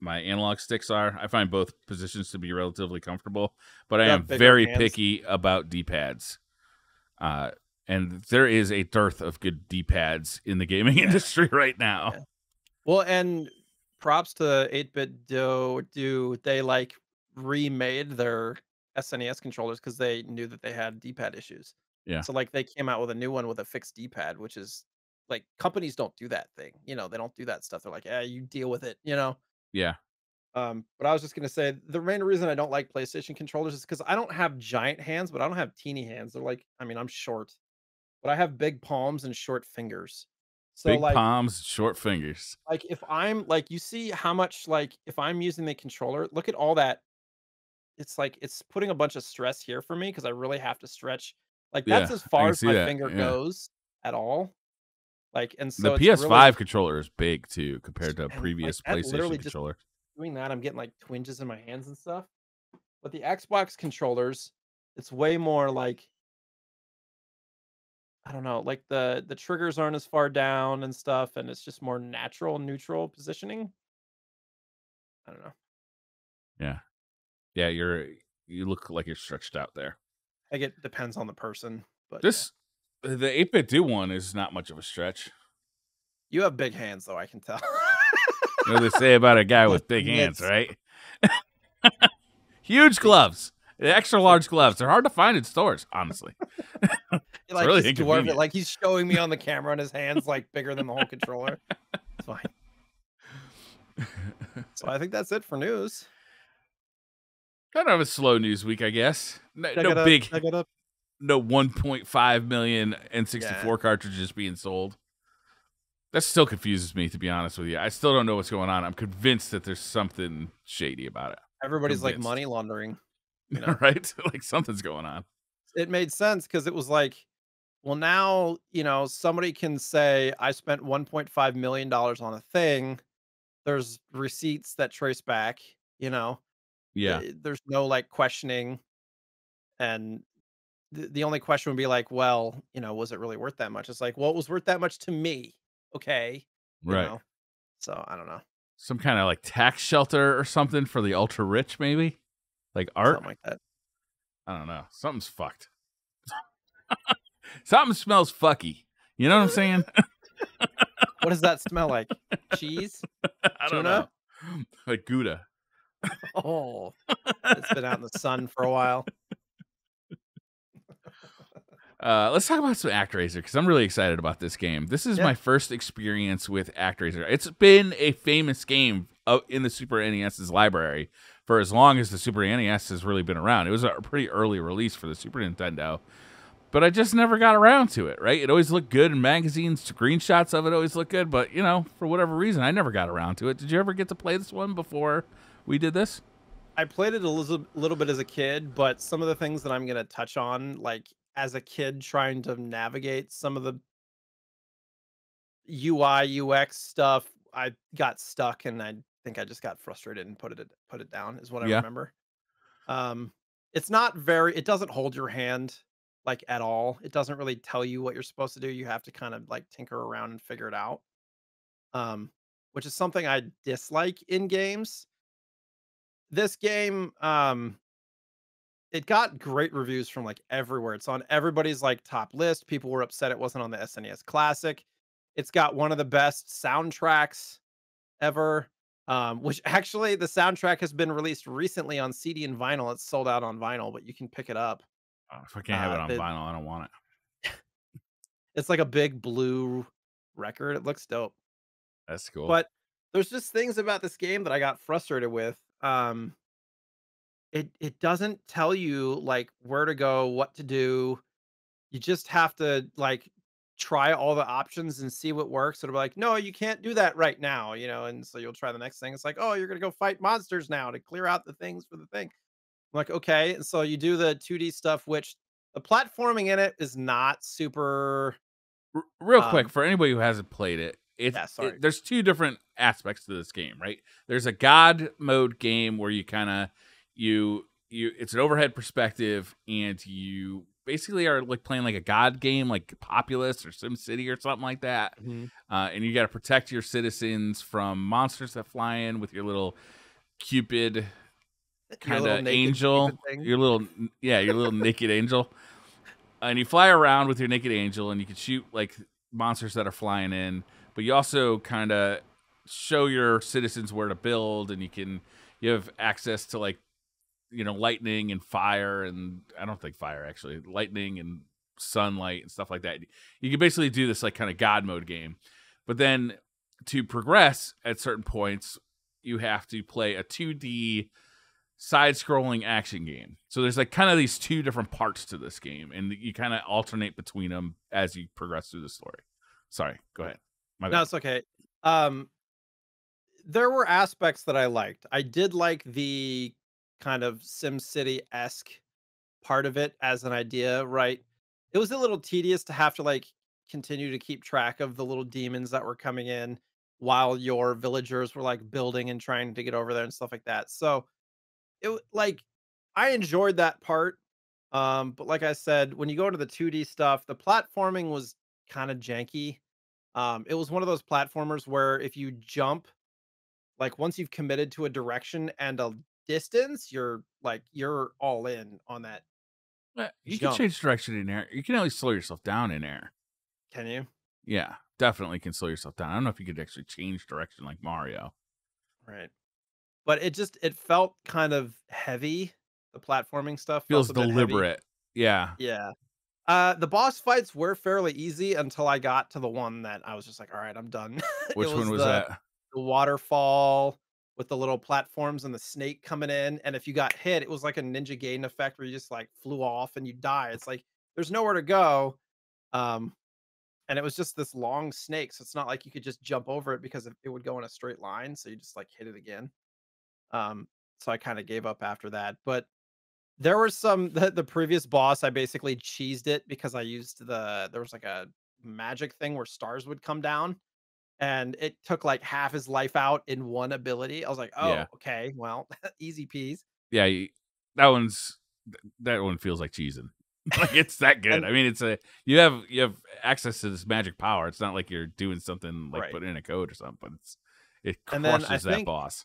my analog sticks are. I find both positions to be relatively comfortable, but I am very hands. picky about D pads. Uh, and there is a dearth of good D pads in the gaming Yeah. industry right now. Yeah. Well, and props to 8BitDo do they like remade their SNES controllers because they knew that they had D-pad issues. Yeah. So like they came out with a new one with a fixed D-pad, which is like companies don't do that thing. You know, they don't do that stuff. They're like, yeah, you deal with it, you know. Yeah, Um, but I was just gonna say the main reason I don't like PlayStation controllers is because I don't have giant hands, but I don't have teeny hands. They're like, I mean, I'm short, but I have big palms and short fingers. So big like palms, short fingers. like if I'm like you see how much like if I'm using the controller, look at all that. It's like it's putting a bunch of stress here for me because I really have to stretch. Like that's Yeah, as far as my that, finger yeah. goes at all. Like and so the it's PS5 really- controller is big too compared to a like, previous that PlayStation controller. doing that, I'm getting like twinges in my hands and stuff. But the Xbox controllers, it's way more like I don't know, like the the triggers aren't as far down and stuff, and it's just more natural, neutral positioning. I don't know. Yeah, yeah, you're you look like you're stretched out there. I think it depends on the person, but yeah. This the 8-bit do one is not much of a stretch. you have big hands though, I can tell. What they say about a guy with big hands, right? Huge gloves, extra large gloves. They're hard to find in stores, honestly. like really he's it, like he's showing me on the camera and his hands like bigger than the whole controller. It's fine. So I think that's it for news. kind of a slow news week, I guess. No, no big, check it up. no 1.5 million N64 Yeah. cartridges being sold. That still confuses me, to be honest with you. I still don't know what's going on. I'm convinced that there's something shady about it. Everybody's like money laundering. You know? right? like something's going on. it made sense because it was like, well, now you know somebody can say I spent 1.5 million dollars on a thing. There's receipts that trace back. You know, Yeah. Eh, there's no like questioning, and the, the only question would be like, well, you know, was it really worth that much? It's like, well, it was worth that much to me. Okay, you Right. know? So I don't know, Some kind of like tax shelter or something for the ultra rich, maybe? Like art? something like that. I don't know. Something's fucked. Something smells fucky. You know what I'm saying? What does that smell like? Cheese? I don't Tuna? know. Like Gouda. Oh, it's been out in the sun for a while. Uh, let's talk about some ActRaiser because I'm really excited about this game. This is Yeah. my first experience with ActRaiser. It's been a famous game uh, in the Super NES's library for as long as the Super NES has really been around. It was a pretty early release for the Super Nintendo, but I just never got around to it. Right? It always looked good in magazines. Screenshots of it always look good, but you know, for whatever reason, I never got around to it. Did you ever get to play this one before we did this? I played it a little, little bit as a kid, but some of the things that I'm going to touch on, like as a kid trying to navigate some of the UI UX stuff, I got stuck and I think I just got frustrated and put it put it down is what I Yeah. remember. Um it's not very it doesn't hold your hand like at all. It doesn't really tell you what you're supposed to do. You have to kind of like tinker around and figure it out. Um which is something I dislike in games. This game um it got great reviews from like everywhere. It's on everybody's like top list. People were upset it wasn't on the SNES Classic. It's got one of the best soundtracks ever. Um, which actually the soundtrack has been released recently on CD and vinyl. It's sold out on vinyl, but you can pick it up. Oh, if I can't have Uh, it on the- vinyl, I don't want it. It's like a big blue record. It looks dope. That's cool. But there's just things about this game that I got frustrated with. Um it it doesn't tell you like where to go, what to do. You just have to like try all the options and see what works. It'll be like, no, you can't do that right now, you know. And so you'll try the next thing. It's like, oh, you're gonna go fight monsters now to clear out the things for the thing. I'm like, okay. And so you do the 2D stuff, which the platforming in it is not super R- real quick Um, for anybody who hasn't played it it's Yeah, it- there's two different aspects to this game right there's a god mode game where you kind of you you it's an overhead perspective and you basically are like playing like a god game like Populous or SimCity or something like that uh, and you got to protect your citizens from monsters that fly in with your little cupid kind of angel. your little yeah your little naked angel. And you fly around with your naked angel and you can shoot like monsters that are flying in but you also kind of show your citizens where to build and you can you have access to like you know lightning and fire and i don't think fire actually lightning and sunlight and stuff like that you can basically do this like kind of god mode game but then to progress at certain points you have to play a 2d side scrolling action game so there's like kind of these two different parts to this game and you kind of alternate between them as you progress through the story sorry go ahead my bad. No, it's okay. Um, there were aspects that I liked. I did like the kind of SimCity esque part of it as an idea, right? It was a little tedious to have to like continue to keep track of the little demons that were coming in while your villagers were like building and trying to get over there and stuff like that. So it like I enjoyed that part. Um, but like I said, when you go into the 2D stuff, the platforming was kind of janky. Um, it was one of those platformers where if you jump, like once you've committed to a direction and a distance, you're like you're all in on that. Uh, you jump. can change direction in air you can at least slow yourself down in air Can you? yeah definitely can slow yourself down i don't know if you could actually change direction like mario Right. But it just it felt kind of heavy. The platforming stuff feels deliberate yeah Yeah. Uh the boss fights were fairly easy until I got to the one that I was just like, all right, I'm done. Which one was the, that The waterfall with the little platforms and the snake coming in. And if you got hit, it was like a Ninja Gaiden effect where you just like flew off and you die. It's like there's nowhere to go. Um and it was just this long snake. So it's not like you could just jump over it because it would go in a straight line. So you just like hit it again. Um, so I kind of gave up after that. But there was some the, the previous boss, I basically cheesed it because I used the there was like a magic thing where stars would come down and it took like half his life out in one ability. I was like, oh, Yeah. okay, well, easy peas. yeah that one's that one feels like cheesing like it's that good And- i mean it's a you have you have access to this magic power it's not like you're doing something like Right. putting in a code or something but it's it And then I crushes that think- boss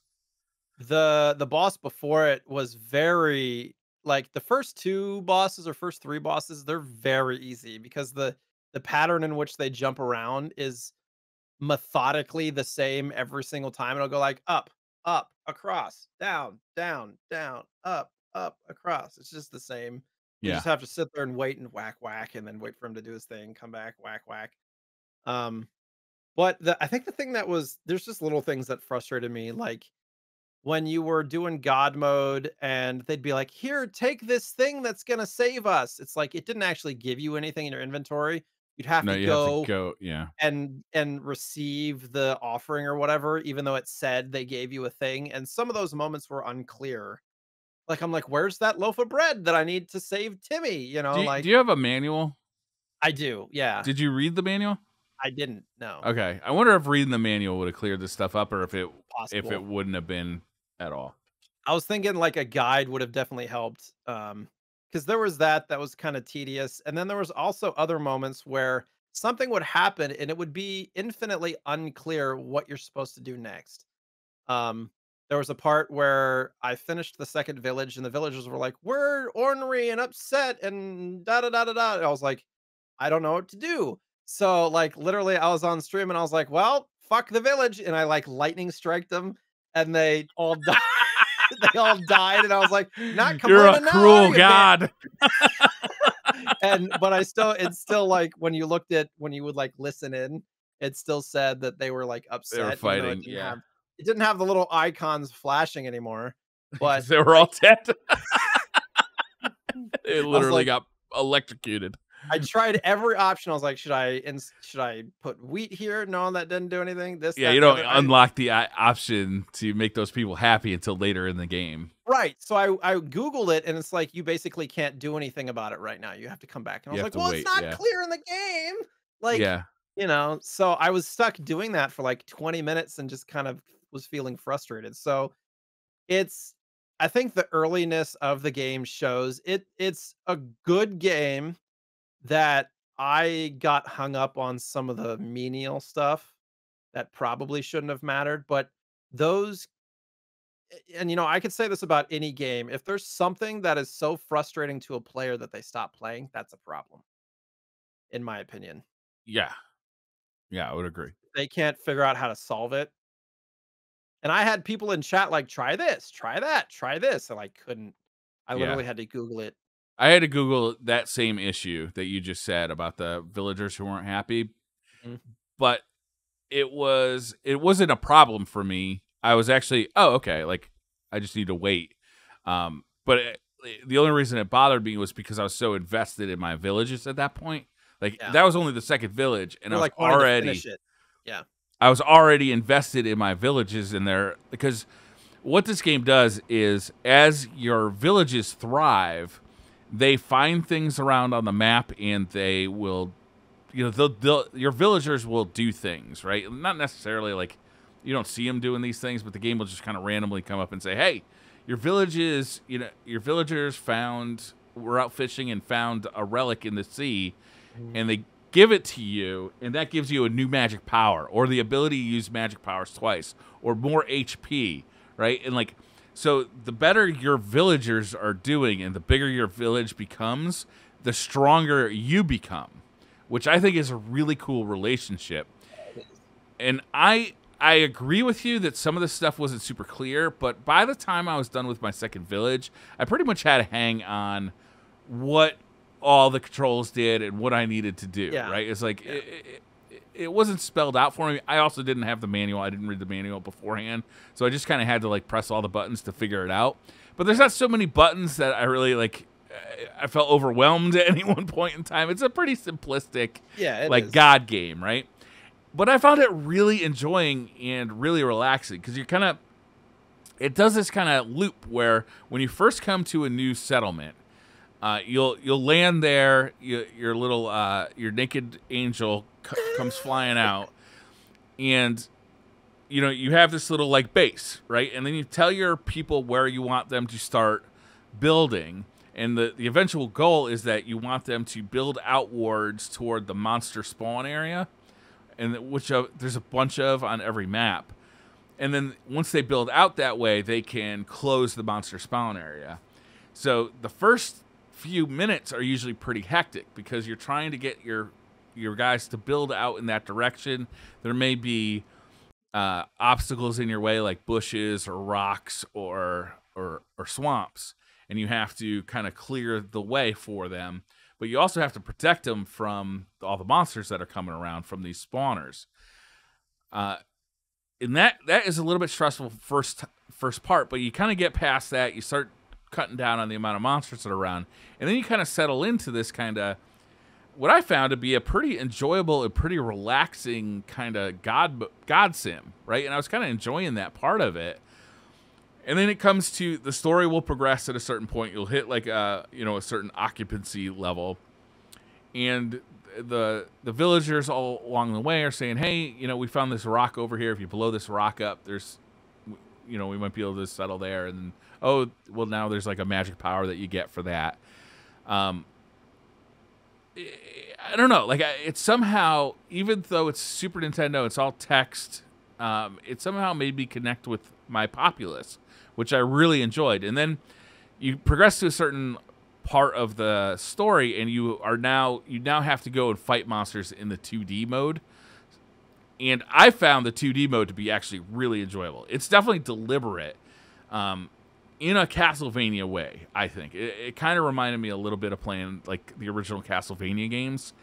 the the boss before it was very like the first two bosses or first three bosses they're very easy because the the pattern in which they jump around is methodically the same every single time it'll go like up up across down down down up up across it's just the same you yeah just have to sit there and wait and whack whack and then wait for him to do his thing come back whack whack um but the i think the thing that was there's just little things that frustrated me like when you were doing God mode and they'd be like, "Here, take this thing that's gonna save us." It's like it didn't actually give you anything in your inventory. You'd have No, to you go have to go. Yeah. and and receive the offering or whatever, even though it said they gave you a thing. And some of those moments were unclear. Like I'm like, "Where's that loaf of bread that I need to save Timmy?" You know, Do you, like do you have a manual? I do. Yeah, Did you read the manual? I didn't. No, Okay. I wonder if reading the manual would have cleared this stuff up, or if it possible. if it wouldn't have been at all. I was thinking like a guide would have definitely helped. Um, because there was that that was kind of tedious, and then there was also other moments where something would happen and it would be infinitely unclear what you're supposed to do next. Um, there was a part where I finished the second village, and the villagers were like, "We're ornery and upset," and da da da da da. I was like, "I don't know what to do." So like literally, I was on stream and I was like, "Well, fuck the village," and I like lightning striked them, and they all died. they all died, and I was like, "Not You're a cruel god. and but I still it's still like when you looked at when you would like listen in, it still said that they were like upset. even though fighting, It didn't, yeah. have, it didn't have the little icons flashing anymore. But they were all dead. they literally like- got electrocuted. I tried every option. I was like, should I ins- should I put wheat here? No, that didn't do anything. This, Yeah, that, you don't unlock the option to make those people happy until later in the game. right. So I I googled it, and it's like you basically can't do anything about it right now. You have to come back. And I was like, well, wait, it's not yeah. clear in the game. Like, yeah, you know so i was stuck doing that for like 20 minutes and just kind of was feeling frustrated so it's i think the earliness of the game shows it it's a good game that i got hung up on some of the menial stuff that probably shouldn't have mattered but those and you know i could say this about any game if there's something that is so frustrating to a player that they stop playing that's a problem in my opinion yeah, yeah. I would agree. they can't figure out how to solve it. And I had people in chat like, try this, try that, try this. And I couldn't. I Yeah. literally had to Google it. I had to Google that same issue that you just said about the villagers who weren't happy, Mhm. but it was it wasn't a problem for me. I was actually oh okay, like I just need to wait. Um, but it, the only reason it bothered me was because I was so invested in my villages at that point. Like Yeah. that was only the second village, and You're I was like already yeah. I was already invested in my villages in there because what this game does is as your villages thrive, they find things around on the map and they will you know they'll, they'll your villagers will do things right? Not necessarily like you don't see them doing these things but the game will just kind of randomly come up and say hey your villages you know your villagers found were out fishing and found a relic in the sea and they give it to you and that gives you a new magic power or the ability to use magic powers twice or more hp right? And like so the better your villagers are doing and the bigger your village becomes the stronger you become which i think is a really cool relationship and i i agree with you that some of the stuff wasn't super clear but by the time i was done with my second village i pretty much had a hang on what all the controls did and what I needed to do. Yeah. Right? It's like it, it, it wasn't spelled out for me. I also didn't have the manual. I didn't read the manual beforehand, so I just kind of had to like press all the buttons to figure it out. But there's not so many buttons that I really like. I felt overwhelmed at any one point in time. It's a pretty simplistic, Yeah. like is. God game, right? But I found it really enjoying and really relaxing because you're kind of. It does this kind of loop where when you first come to a new settlement, uh, you'll you'll land there. You, your little uh, your naked angel comes flying out, and you know you have this little like base, right? And then you tell your people where you want them to start building, and the the eventual goal is that you want them to build outwards toward the monster spawn area, and which uh, there's a bunch of on every map. And then once they build out that way, they can close the monster spawn area. So the first few minutes are usually pretty hectic because you're trying to get your your guys to build out in that direction. There may be uh, obstacles in your way, like bushes or rocks or or or swamps, and you have to kind of clear the way for them. But you also have to protect them from all the monsters that are coming around from these spawners. Uh, and that that is a little bit stressful first first part, but you kind of get past that. You start cutting down on the amount of monsters that are around, and then you kind of settle into this kind of what I found to be a pretty enjoyable and pretty relaxing kind of god god sim, right? And I was kind of enjoying that part of it. And then it comes to the story will progress at a certain point. You'll hit like a you know a certain occupancy level, and the the villagers all along the way are saying, "Hey, you know, we found this rock over here. If you blow this rock up, there's, you know, we might be able to settle there." And oh, well, now there's like a magic power that you get for that. Um, I don't know. Like it's somehow, even though it's Super Nintendo, it's all text. Um, it somehow made me connect with my populace, which I really enjoyed. And then you progress to a certain part of the story, and you are now you now have to go and fight monsters in the 2D mode. And I found the 2D mode to be actually really enjoyable. It's definitely deliberate. Um, in a Castlevania way. I think it, it kind of reminded me a little bit of playing like the original Castlevania games.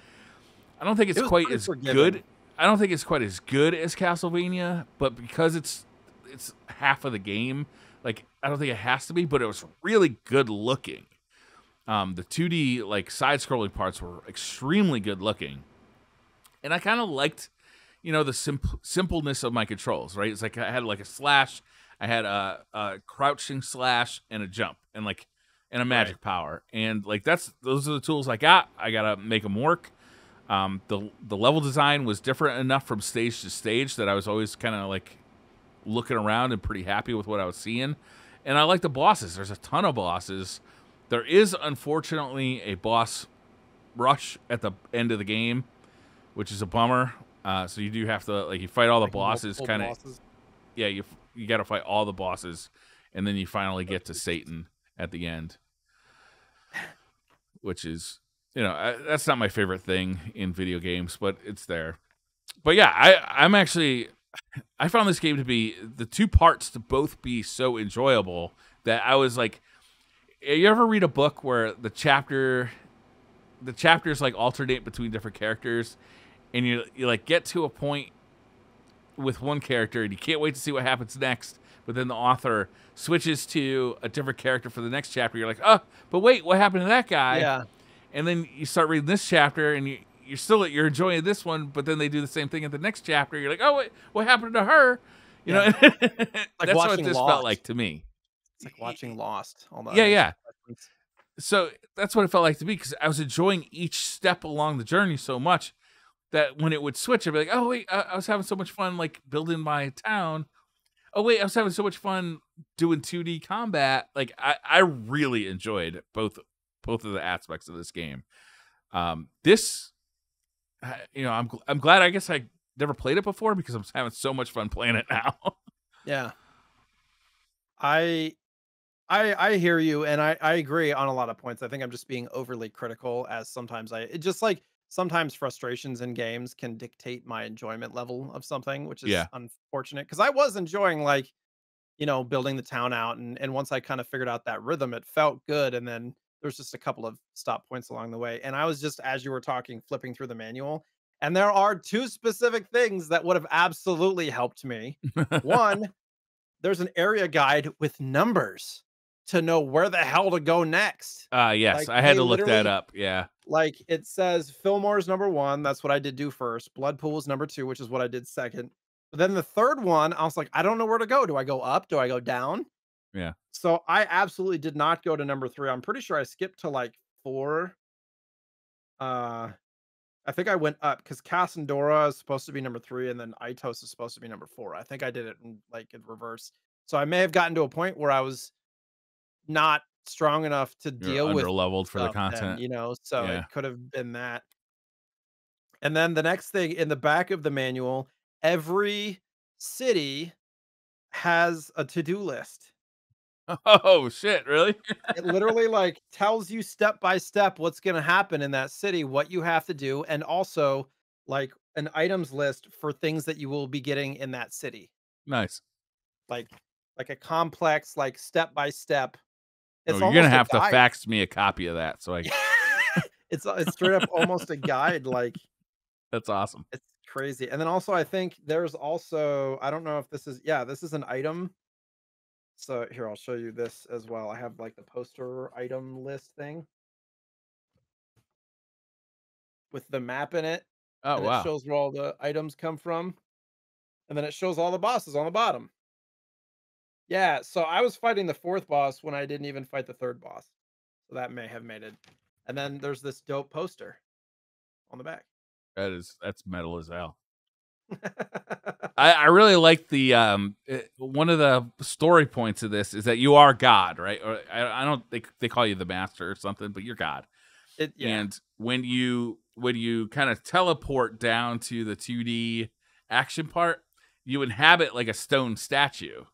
I don't think it's it quite as forgiven. good. I don't think it's quite as good as Castlevania, but because it's it's half of the game, like I don't think it has to be. But it was really good looking. Um, the 2D like side scrolling parts were extremely good looking, and I kind of liked, you know, the simp- simpleness of my controls. Right, it's like I had like a slash I had a, a crouching slash and a jump and like and a magic right. power and like that's those are the tools I got. I gotta make them work. Um, the the level design was different enough from stage to stage that I was always kind of like looking around and pretty happy with what I was seeing. And I like the bosses. There's a ton of bosses. There is unfortunately a boss rush at the end of the game, which is a bummer. Uh, so you do have to like you fight all the like bosses, kind of. Yeah, you you got to fight all the bosses, and then you finally get to Satan at the end, which is you know I, that's not my favorite thing in video games, but it's there. But yeah, I I'm actually I found this game to be the two parts to both be so enjoyable that I was like, eh, you ever read a book where the chapter the chapters like alternate between different characters and you you like get to a point with one character and you can't wait to see what happens next. But then the author switches to a different character for the next chapter. You're like, oh, but wait, what happened to that guy? Yeah. And then you start reading this chapter and you, you're still you're enjoying this one, but then they do the same thing at the next chapter. You're like, oh, wait, what happened to her? You yeah. know, like that's what this Lost. felt like to me. It's like watching Lost. All that. Yeah, yeah. So that's what it felt like to me because I was enjoying each step along the journey so much that when it would switch, I'd be like, oh wait, I, I was having so much fun like building my town. Oh wait, I was having so much fun doing 2D combat. Like I, I really enjoyed both both of the aspects of this game. Um, this, you know, I'm I'm glad. I guess I never played it before because I'm having so much fun playing it now. yeah, I I I hear you, and I I agree on a lot of points. I think I'm just being overly critical, as sometimes I it just like sometimes frustrations in games can dictate my enjoyment level of something, which is yeah. unfortunate because I was enjoying like, you know, building the town out and and once I kind of figured out that rhythm, it felt good. And then there's just a couple of stop points along the way. And I was just as you were talking, flipping through the manual. And there are two specific things that would have absolutely helped me. One, there's an area guide with numbers to know where the hell to go next. Uh yes, like, I had to look that up. Yeah. Like it says Fillmore's number one. That's what I did do first. Bloodpool is number two, which is what I did second. But then the third one, I was like, I don't know where to go. Do I go up? Do I go down? Yeah. So I absolutely did not go to number three. I'm pretty sure I skipped to like four. Uh I think I went up because Casandora is supposed to be number three, and then Aitos is supposed to be number four. I think I did it in like in reverse. So I may have gotten to a point where I was not strong enough to deal You're with leveled for the content, then, you know. So yeah. it could have been that. And then the next thing in the back of the manual, every city has a to-do list. Oh shit, really? it literally like tells you step by step what's going to happen in that city, what you have to do, and also like an items list for things that you will be getting in that city. Nice. Like like a complex like step by step it's oh, you're gonna have to fax me a copy of that so I. it's uh, it's straight up almost a guide. Like that's awesome. It's crazy. And then also, I think there's also I don't know if this is yeah this is an item So here, I'll show you this as well. I have like the poster item list thing with the map in it. Oh wow. it shows where all the items come from. And then it shows all the bosses on the bottom. Yeah, so I was fighting the fourth boss when I didn't even fight the third boss. So that may have made it. And then there's this dope poster on the back. That is that's metal as hell. I, I really like the um eh, one of the story points of this is that you are God, right? Or I, I don't think they call you the master or something, but you're God. it, yeah. And when you when you kind of teleport down to the 2D action part, you inhabit like a stone statue.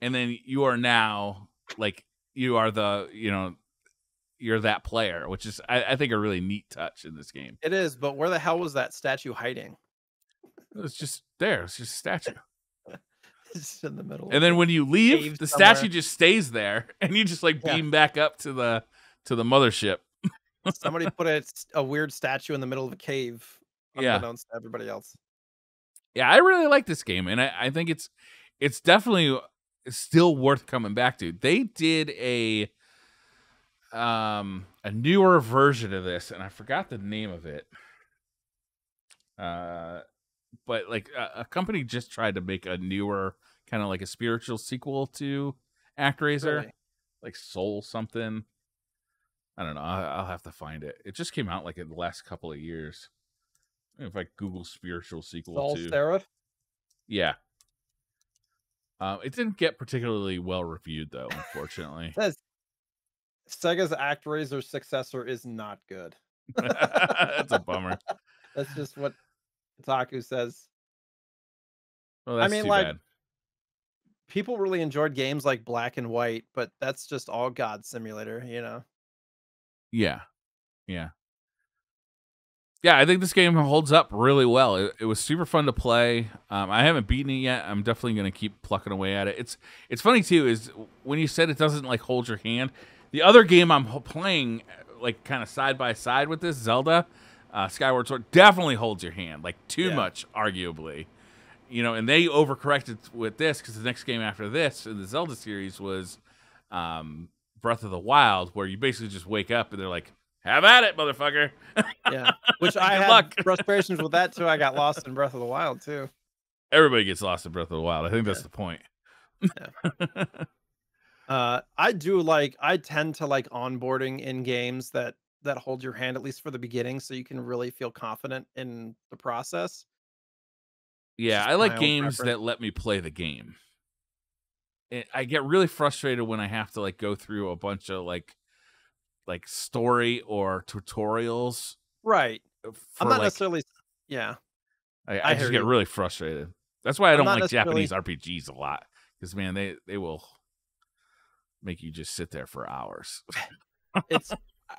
And then you are now like you are the, you know, you're that player, which is I, I think a really neat touch in this game. It is, but where the hell was that statue hiding? It's just there. It's just a statue. It's in the middle. And then when you leave, the somewhere. statue just stays there, and you just like Yeah. beam back up to the to the mothership. somebody put a, a weird statue in the middle of a cave, Yeah. to everybody else. Yeah, I really like this game, and I, I think it's it's definitely still worth coming back to. They did a um a newer version of this, and I forgot the name of it. Uh, but like a, a company just tried to make a newer kind of like a spiritual sequel to ActRaiser. Really. like Soul something. I don't know. I'll, I'll have to find it. It just came out like in the last couple of years. If I Google spiritual sequel Saul to Seraph. yeah, um, it didn't get particularly well reviewed though, unfortunately. says Sega's ActRaiser successor is not good. That's a bummer. That's just what Kotaku says. Well, I mean, too like, bad. People really enjoyed games like Black and White, but that's just all God Simulator, you know. Yeah, yeah, yeah. I think this game holds up really well. It, it was super fun to play. Um, I haven't beaten it yet. I'm definitely gonna keep plucking away at it. It's it's funny too. Is when you said it doesn't like hold your hand. The other game I'm playing, like kind of side by side with this Zelda, uh, Skyward Sword, definitely holds your hand. Like too Yeah. much, arguably. You know, and they overcorrected with this because the next game after this in the Zelda series was um, Breath of the Wild, where you basically just wake up and they're like, "Have at it, motherfucker." Yeah. Which I had luck. frustrations with that too. I got lost in Breath of the Wild too. Everybody gets lost in Breath of the Wild. I think that's the point. Uh, I do like. I tend to like onboarding in games that that hold your hand at least for the beginning, so you can really feel confident in the process. yeah, I like games preference. that let me play the game. I get really frustrated when I have to like go through a bunch of like like story or tutorials. Right. Uh, I'm not like, necessarily. Yeah. I, I, I just get you. really frustrated. That's why I don't like Japanese RPGs a lot because man, they they will make you just sit there for hours. it's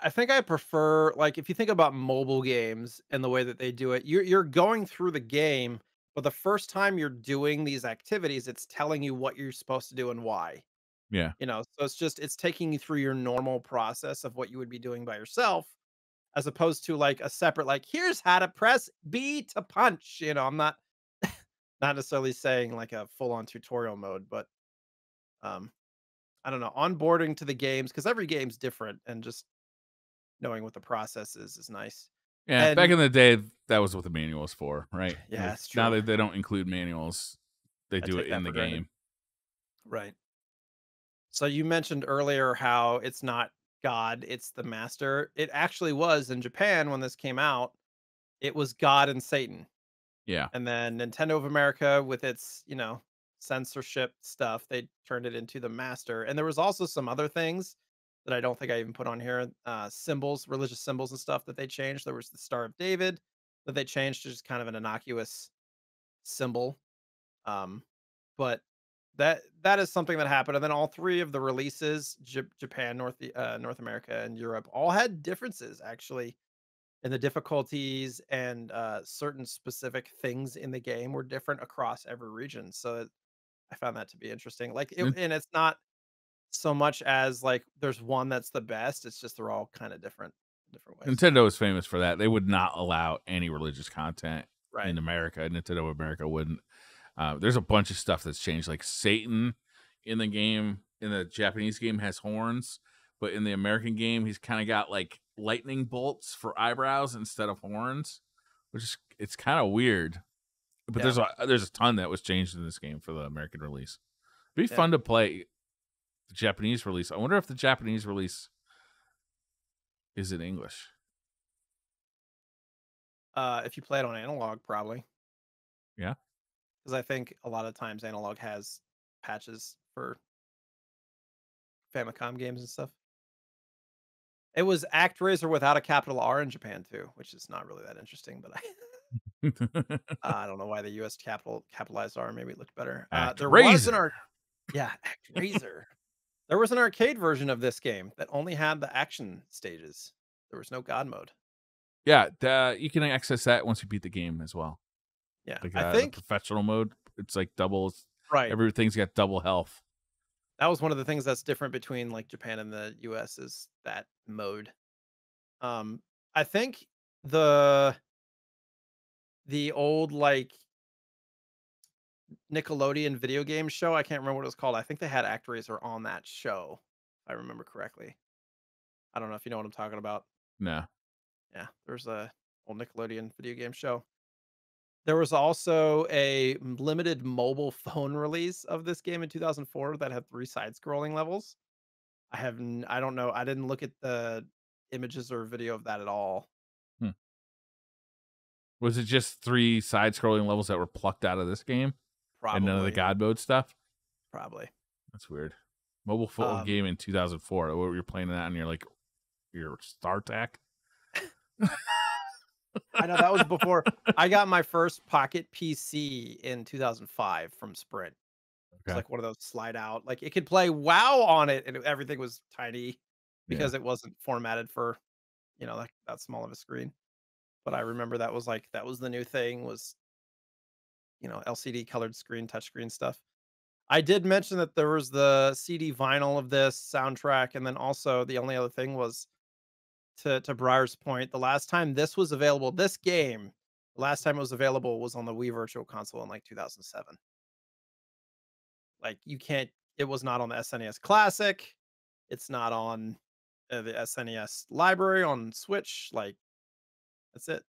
I think I prefer like if you think about mobile games and the way that they do it, you're you're going through the game, but the first time you're doing these activities, it's telling you what you're supposed to do and why. Yeah. You know, so it's just it's taking you through your normal process of what you would be doing by yourself, as opposed to like a separate like here's how to press B to punch. You know, I'm not not necessarily saying like a full on tutorial mode, but um I don't know, onboarding to the games because every game's different and just knowing what the process is is nice. Yeah, back in the day, that was what the manual was for, right? Yeah, Like, Now that they don't include manuals, they I do it in the granted. game. Right. So you mentioned earlier how it's not God, it's the master. It actually was in Japan when this came out. It was God and Satan. Yeah. And then Nintendo of America with its, you know, censorship stuff, they turned it into the master. And there was also some other things that I don't think I even put on here, uh symbols, religious symbols and stuff that they changed. There was the Star of David that they changed to just kind of an innocuous symbol. Um but that that is something that happened and then all three of the releases J- japan north uh, north america and europe all had differences actually in the difficulties and uh, certain specific things in the game were different across every region so it- i found that to be interesting like it, Mm. and it's not so much as like there's one that's the best it's just they're all kind of different different ways Nintendo is famous for that. They would not allow any religious content right in America. Nintendo America wouldn't. Uh, there's a bunch of stuff that's changed. Like Satan, in the game in the Japanese game has horns, but in the American game he's kind of got like lightning bolts for eyebrows instead of horns, which is it's kind of weird. But Yeah. there's a there's a ton that was changed in this game for the American release. Be Yeah. fun to play the Japanese release. I wonder if the Japanese release is in English. Uh, if you play it on Analogue, probably. Yeah. Because I think a lot of times Analogue has patches for Famicom games and stuff. It was ActRaiser without a capital R in Japan too, which is not really that interesting. But I, I don't know why the U.S. capital capitalized R. Maybe it looked better. Uh, there was an art, yeah, ActRaiser. there was an arcade version of this game that only had the action stages. There was no God mode. yeah, the, you can access that once you beat the game as well. Yeah, Like I uh, think professional mode, it's like double. right. Everything's got double health. that was one of the things that's different between like Japan and the US is that mode. Um I think the the old like Nickelodeon video game show, I can't remember what it was called. I think they had ActRaiser on that show, if I remember correctly. I don't know if you know what I'm talking about. No. Yeah, there's a old Nickelodeon video game show. There was also a limited mobile phone release of this game in 2004 that had three side-scrolling levels. I have n- I don't know. I didn't look at the images or video of that at all. Was it just three side scrolling levels that were plucked out of this game Probably and none of the God mode stuff? probably. That's weird. Mobile phone Um, game in 2004. What were you playing that on your like your StarTAC? I know that was before I got my first pocket PC in 2005 from Sprint. It's Okay. like one of those slide out. Like it could play WoW on it, and everything was tiny Yeah. because it wasn't formatted for, you know, like that small of a screen. But I remember that was like that was the new thing was, you know, LCD colored screen, touchscreen stuff. I did mention that there was the CD vinyl of this soundtrack, and then also the only other thing was to to Briar's point, the last time this was available, this game, the last time it was available was on the Wii Virtual Console in like 2007. Like you can't, it was not on the SNES Classic. It's not on uh, the SNES library on Switch. Like that's it.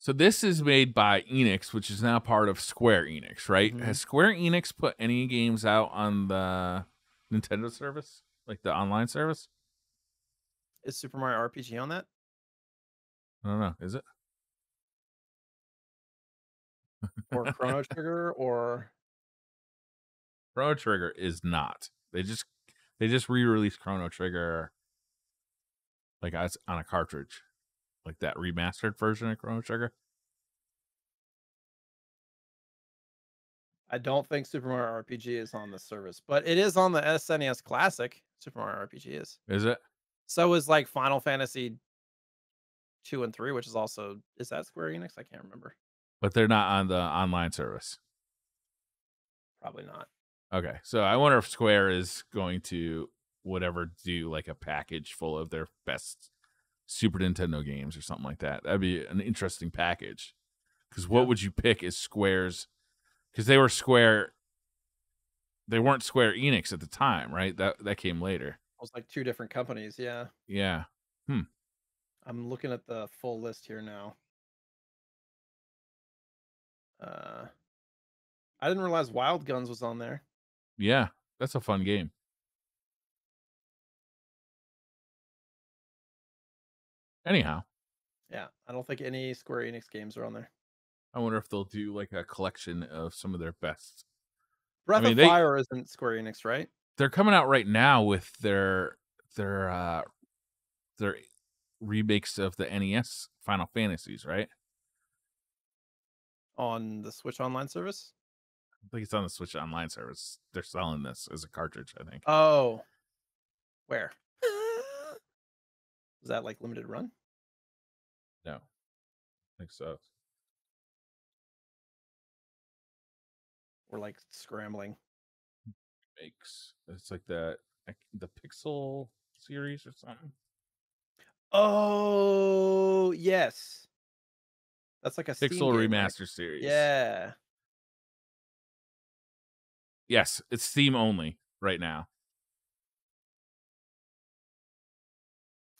So this is made by Enix, which is now part of Square Enix, right? Mhm. Has Square Enix put any games out on the Nintendo service, like the online service? Is Super Mario RPG on that? I don't know. Is it? Or Chrono Trigger or Chrono Trigger is not. They just they just re-released Chrono Trigger like as on a cartridge, like that remastered version of Chrono Trigger. I don't think Super Mario RPG is on the service, but it is on the SNES Classic. Super Mario RPG is. Is it? So is like Final Fantasy two and three, which is also is that Square Enix? I can't remember. But they're not on the online service. Probably not. Okay, so I wonder if Square is going to whatever do like a package full of their best Super Nintendo games or something like that. That'd be an interesting package. Because what Yeah. would you pick as Square's? Because they were Square. They weren't Square Enix at the time, right? That that came later. It was like two different companies. Yeah. Yeah. Hmm. I'm looking at the full list here now. Uh I didn't realize Wild Guns was on there. Yeah, that's a fun game. Anyhow, Yeah. I don't think any Square Enix games are on there. I wonder if they'll do like a collection of some of their best. Breath mean, of they- Fire isn't Square Enix, right? They're coming out right now with their their uh their remakes of the NES Final Fantasies, right? On the Switch Online service? I think it's on the Switch Online service. They're selling this as a cartridge, I think. Oh. Where? Is that like limited run? No. I think so. Or like scrambling? Makes it's like the the Pixel series or something. Oh yes. That's like a Steam Pixel game, right? remaster series. Yeah. Yes, it's Steam only. right now.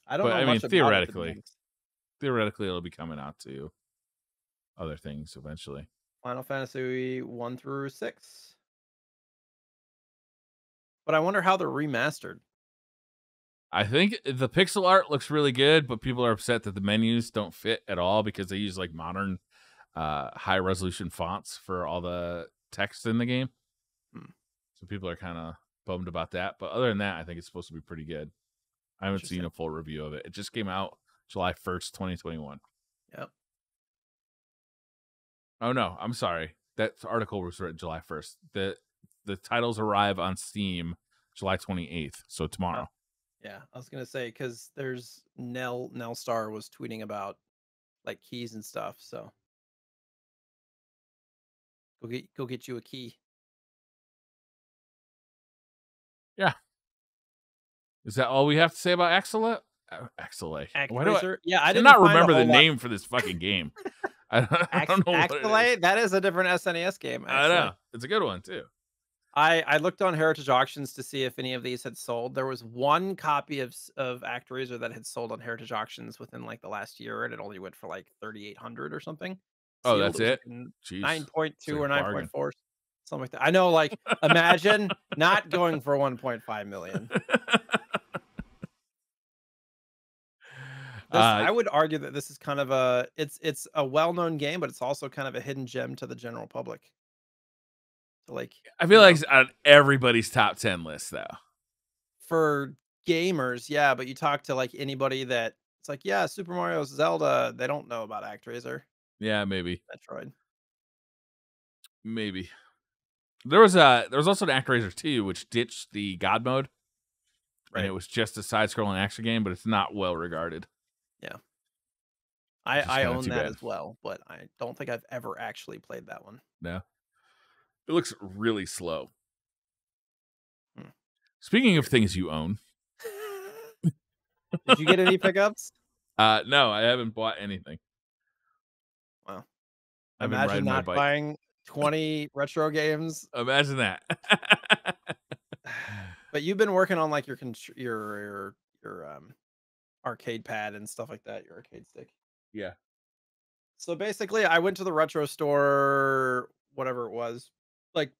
I don't But, know I mean, about it, to be theoretically. Theoretically, it'll be coming out to other things eventually. Final Fantasy one through six. But I wonder how they're remastered. I think the pixel art looks really good, but people are upset that the menus don't fit at all because they use like modern, uh, high resolution fonts for all the text in the game. Hmm. So people are kind of bummed about that. But other than that, I think it's supposed to be pretty good. I haven't seen a full review of it. It just came out July 1st, 2021. Yep. Oh no, I'm sorry. That article was written July 1st. The the titles arrive on Steam July 28th, so tomorrow. Yeah, I was gonna say because there's Nell Nell Star was tweeting about like keys and stuff. So go get go get you a key. Yeah. Is that all we have to say about Axela? Uh, Axelay. Why do I, Yeah, I I didn't not remember the lot- name for this fucking game? I don't, I don't know. what it is. Axelay? That is a different SNES game. I actually. know. It's a good one too. I I looked on Heritage Auctions to see if any of these had sold. There was one copy of of ActRaiser that had sold on Heritage Auctions within like the last year, and it only went for like thirty eight hundred or something. Oh, Sealed, that's it? like, n- Jeez. 9.2 or 9.4 something like that i know like imagine not going for 1.5 million this, Uh, i would argue that this is kind of a it's it's a well-known game but it's also kind of a hidden gem to the general public like I feel you know, like it's on everybody's top ten list though. for gamers yeah but you talk to like anybody that it's like yeah super mario zelda they don't know about actraiser Yeah, maybe, metroid maybe. There was a there was also an ActRaiser 2 which ditched the God mode, Right. and it was just a side-scrolling action game, but it's not well regarded. Yeah. I i own that bad. as well but i don't think i've ever actually played that one No, it looks really slow. Hmm. Speaking of things you own, did you get any pickups uh, no, I haven't bought anything. Wow. I've Imagine not buying 20 retro games. Imagine that. But you've been working on like your your your, your um arcade pad and stuff like that, your arcade stick. yeah. So basically, I went to the retro store, whatever it was, like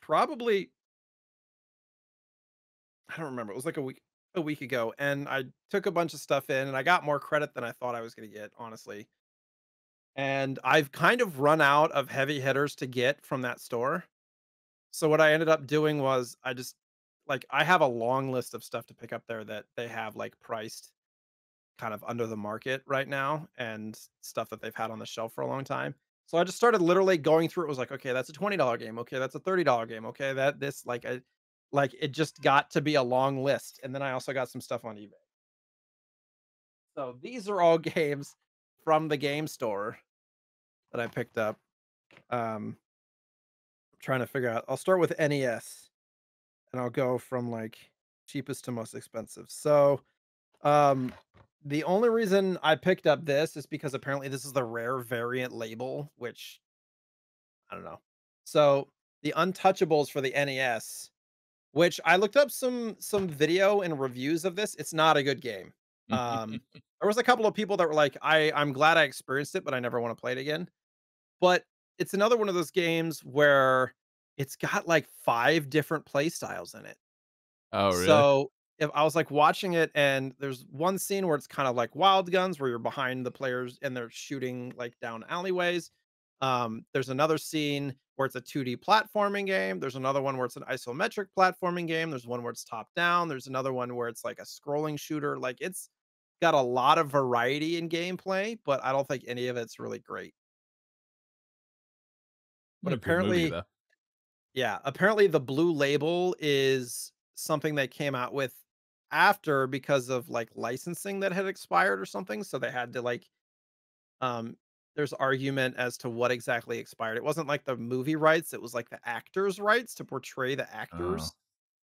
probably I don't remember. It was like a week a week ago, and I took a bunch of stuff in, and I got more credit than I thought I was going to get, honestly. And I've kind of run out of heavy hitters to get from that store. So what I ended up doing was I just like I have a long list of stuff to pick up there that they have like priced kind of under the market right now and stuff that they've had on the shelf for a long time. So I just started literally going through it was like, okay, that's a $20 game. Okay, that's a $30 game. Okay, that this like I like it just got to be a long list. And then I also got some stuff on eBay. So these are all games from the game store that I picked up. Um I'm trying to figure out. I'll start with NES and I'll go from like cheapest to most expensive. So um the only reason I picked up this is because apparently this is the rare variant label, which I don't know. So the Untouchables for the NES, which I looked up some some video and reviews of this. It's not a good game. Um, there was a couple of people that were like, "I I'm glad I experienced it, but I never want to play it again." But it's another one of those games where it's got like five different play styles in it. oh, really? So if I was like watching it, and there's one scene where it's kind of like Wild Guns, where you're behind the players and they're shooting like down alleyways. Um, there's another scene where it's a 2D platforming game. There's another one where it's an isometric platforming game. There's one where it's top down. There's another one where it's like a scrolling shooter. Like it's got a lot of variety in gameplay, but I don't think any of it's really great. but good movie, apparently- Yeah, apparently the blue label is something they came out with after because of like licensing that had expired or something. So they had to like um there's argument as to what exactly expired. It wasn't like the movie rights, it was like the actors' rights to portray the actors. Oh.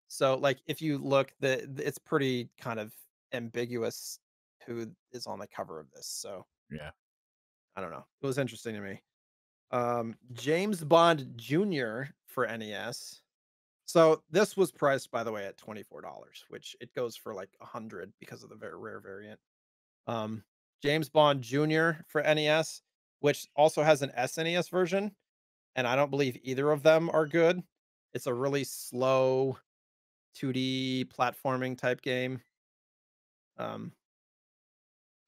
So like if you look the the- it's pretty kind of ambiguous who is on the cover of this. So Yeah. I don't know. It was interesting to me. Um, James Bond Jr. for NES. So this was priced, by the way, at $24, which it goes for like a 100 because of the very rare variant. Um, James Bond Jr. for NES, which also has an SNES version, and I don't believe either of them are good. It's a really slow 2D platforming type game. Um,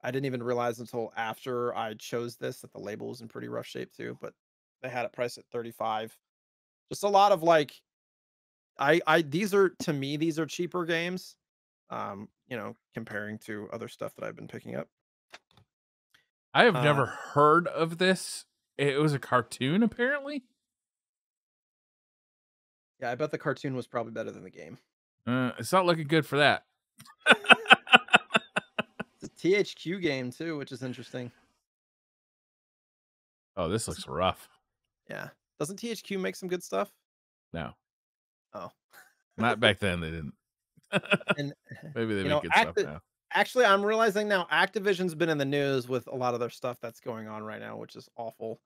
I didn't even realize until after I chose this that the label was in pretty rough shape too, but they had it priced at 35. Just a lot of like I I these are to me these are cheaper games. Um, you know, comparing to other stuff that I've been picking up. I have Uh, never heard of this. It was a cartoon, apparently. Yeah, I bet the cartoon was probably better than the game. Uh, it's not looking good for that. It's a THQ game too, which is interesting. Oh, this looks rough. Yeah. Doesn't THQ make some good stuff? No, Oh. not back then. They didn't. And Maybe they make know, good stuff now. actually I'm realizing now Activision's been in the news with a lot of their stuff that's going on right now, which is awful.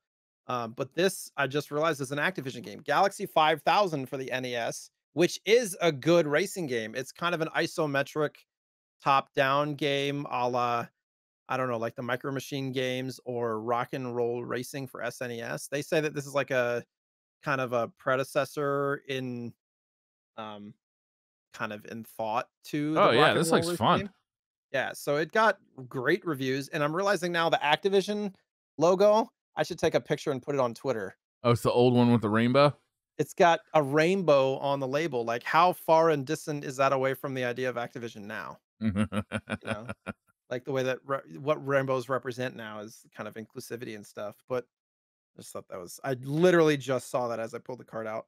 Um, but this I just realized is an Activision game. Galaxy 5000 for the NES, which is a good racing game. It's kind of an isometric top-down game a la I don't know, like the Micro Machine games or Rock and Roll Racing for SNES. They say that this is like a kind of a predecessor in um kind of in thought to Oh yeah, this looks fun. game. Yeah, so it got great reviews, and I'm realizing now the Activision logo, I should take a picture and put it on Twitter. Oh, it's the old one with the rainbow. It's got a rainbow on the label. Like, how far and distant is that away from the idea of Activision now? You know, like the way that re- what rainbows represent now is kind of inclusivity and stuff. But I just thought that was, I literally just saw that as I pulled the card out.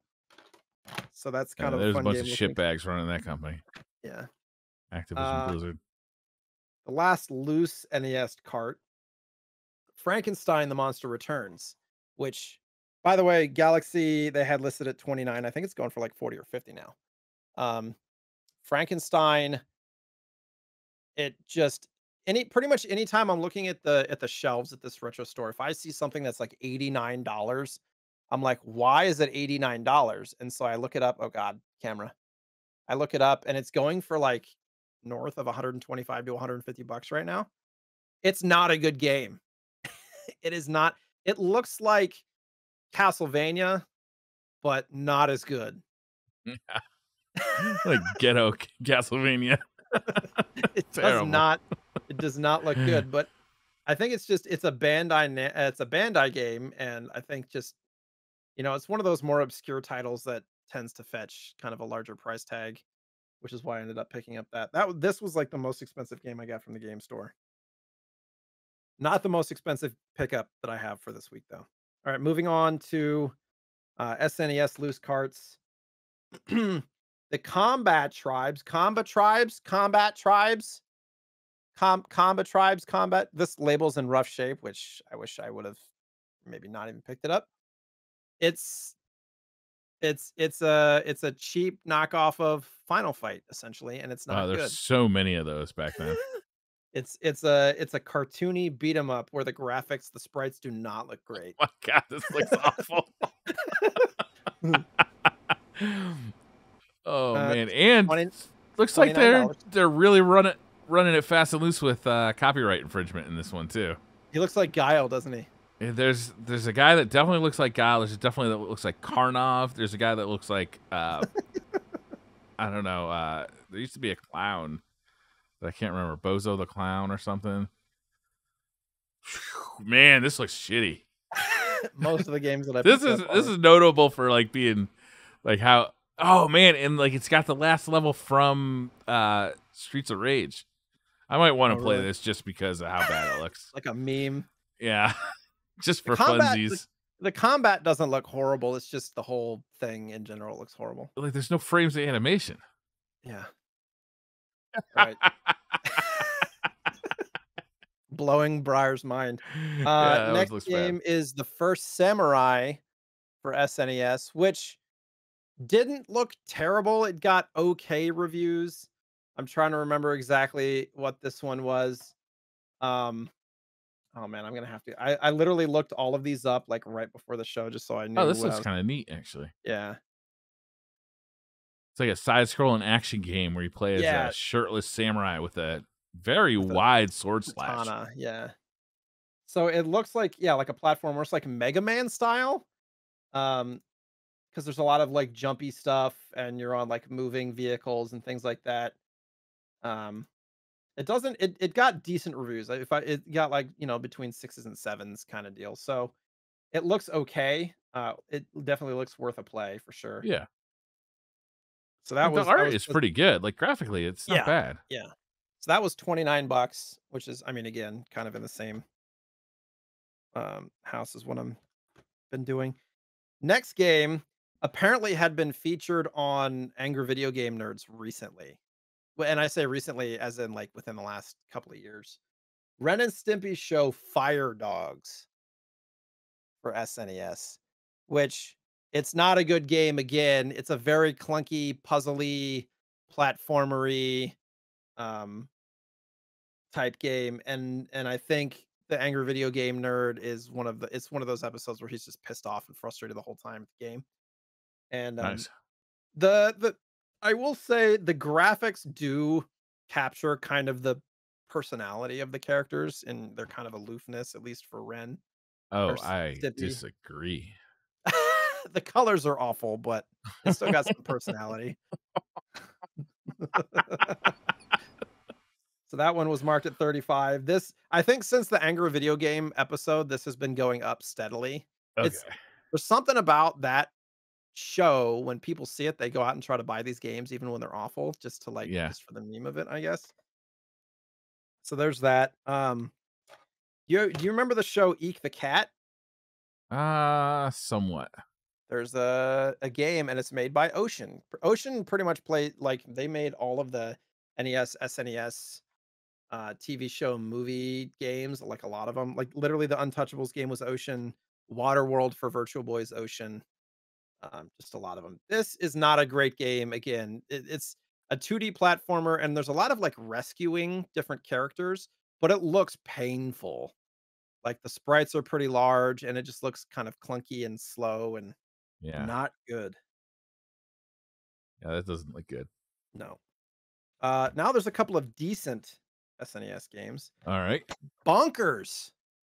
So that's Yeah, kind of there's a fun bunch of looking- shitbags running that company. Yeah. Activision Uh, Blizzard. the last loose NES cart, Frankenstein the Monster Returns, which, by the way, Galaxy they had listed at 29. I think it's going for like 40 or 50 now. Um, Frankenstein, it just any pretty much anytime I'm looking at the at the shelves at this retro store, if I see something that's like $89, I'm like, why is it $89? And so I look it up. Oh God, camera. I look it up and it's going for like north of 125 to 150 bucks right now. It's not a good game. it is not. It looks like Castlevania, but not as good. Yeah. like ghetto Castlevania. it does Terrible. not. It does not look good. But I think it's just it's a Bandai. It's a Bandai game, and I think just you know it's one of those more obscure titles that tends to fetch kind of a larger price tag, which is why I ended up picking up that. That this was like the most expensive game I got from the game store. Not the most expensive pickup that I have for this week, though. All right, moving on to uh, SNES loose carts. the combat tribes, combat tribes, combat tribes, com combat tribes, combat. This label's in rough shape, which I wish I would have maybe not even picked it up. It's it's it's a it's a cheap knockoff of Final Fight essentially, and it's not Wow, there's good. so many of those back then. It's it's a it's a cartoony beat 'em up where the graphics, the sprites do not look great. my God, this looks awful. oh Uh, man, and 20 looks like they're they're really running running it fast and loose with uh, copyright infringement in this one too. He looks like Guile, doesn't he? Yeah, There's there's a guy that definitely looks like Guile. There's definitely that looks like Karnov. There's a guy that looks like uh, I don't know. Uh, there used to be a clown that I can't remember, Bozo the clown or something. Phew, Man, this looks shitty. Most of the games that I This is this is notable for like being like how oh man, and like it's got the last level from uh Streets of Rage. I might want to Oh, play really? this just because of how bad it looks. like a meme. Yeah, just The for combat- funsies. The combat doesn't look horrible. It's just the whole thing in general looks horrible. Like there's no frames of animation. Yeah. Right. Blowing Briar's mind. Uh, always next game is the first Samurai for SNES, which didn't look terrible. It got okay reviews. I'm trying to remember exactly what this one was. Um, oh man, I'm gonna have to. I, I literally looked all of these up like right before the show just so I knew. Oh, this what I looks kind of neat actually. yeah. It's like a side-scrolling action game where you play as Yeah. a shirtless samurai with a very With a wide sword slash. Katana, yeah. So it looks like yeah, like a platform where it's like Mega Man style. Um because there's a lot of like jumpy stuff and you're on like moving vehicles and things like that. Um it doesn't it, it got decent reviews. If I it got like, you know, between sixes and sevens kind of deal. So it looks okay. Uh it definitely looks worth a play for sure. Yeah, So that the was that art was is pretty good. Like graphically, it's not Yeah. bad. Yeah. So that was 29 bucks, which is I mean again, kind of in the same um house as what I'm been doing. Next game apparently had been featured on Angry Video Game Nerds recently. And I say recently as in like within the last couple of years. Ren and Stimpy show Fire Dogs for SNES, which it's not a good game again. It's a very clunky, puzzly, platformery um type game and and I think the angry video game nerd is one of the it's one of those episodes where he's just pissed off and frustrated the whole time with the game. And um, Nice. the the I will say the graphics do capture kind of the personality of the characters and their kind of aloofness, at least for Ren. Oh, I disagree. the colors are awful, but it still got some personality. so that one was marked at 35. This I think since the Angry Video Game episode, this has been going up steadily. Okay. It's- There's something about that show when people see it, they go out and try to buy these games even when they're awful, just to like Yeah. just for the meme of it, I guess. So there's that. Um you do you remember the show Eek the Cat? Uh somewhat. there's a a game and it's made by Ocean. Ocean pretty much played like they made all of the NES, SNES, uh, TV show, movie games, like a lot of them. Like literally, the Untouchables game was Ocean. Waterworld for Virtual Boy's Ocean. Um, just a lot of them. This is not a great game. Again, it, it's a 2D platformer, and there's a lot of like rescuing different characters, but it looks painful. Like the sprites are pretty large, and it just looks kind of clunky and slow and Yeah. not good. Yeah, that doesn't look good. No. Uh, now there's a couple of decent SNES games. All right. Bonkers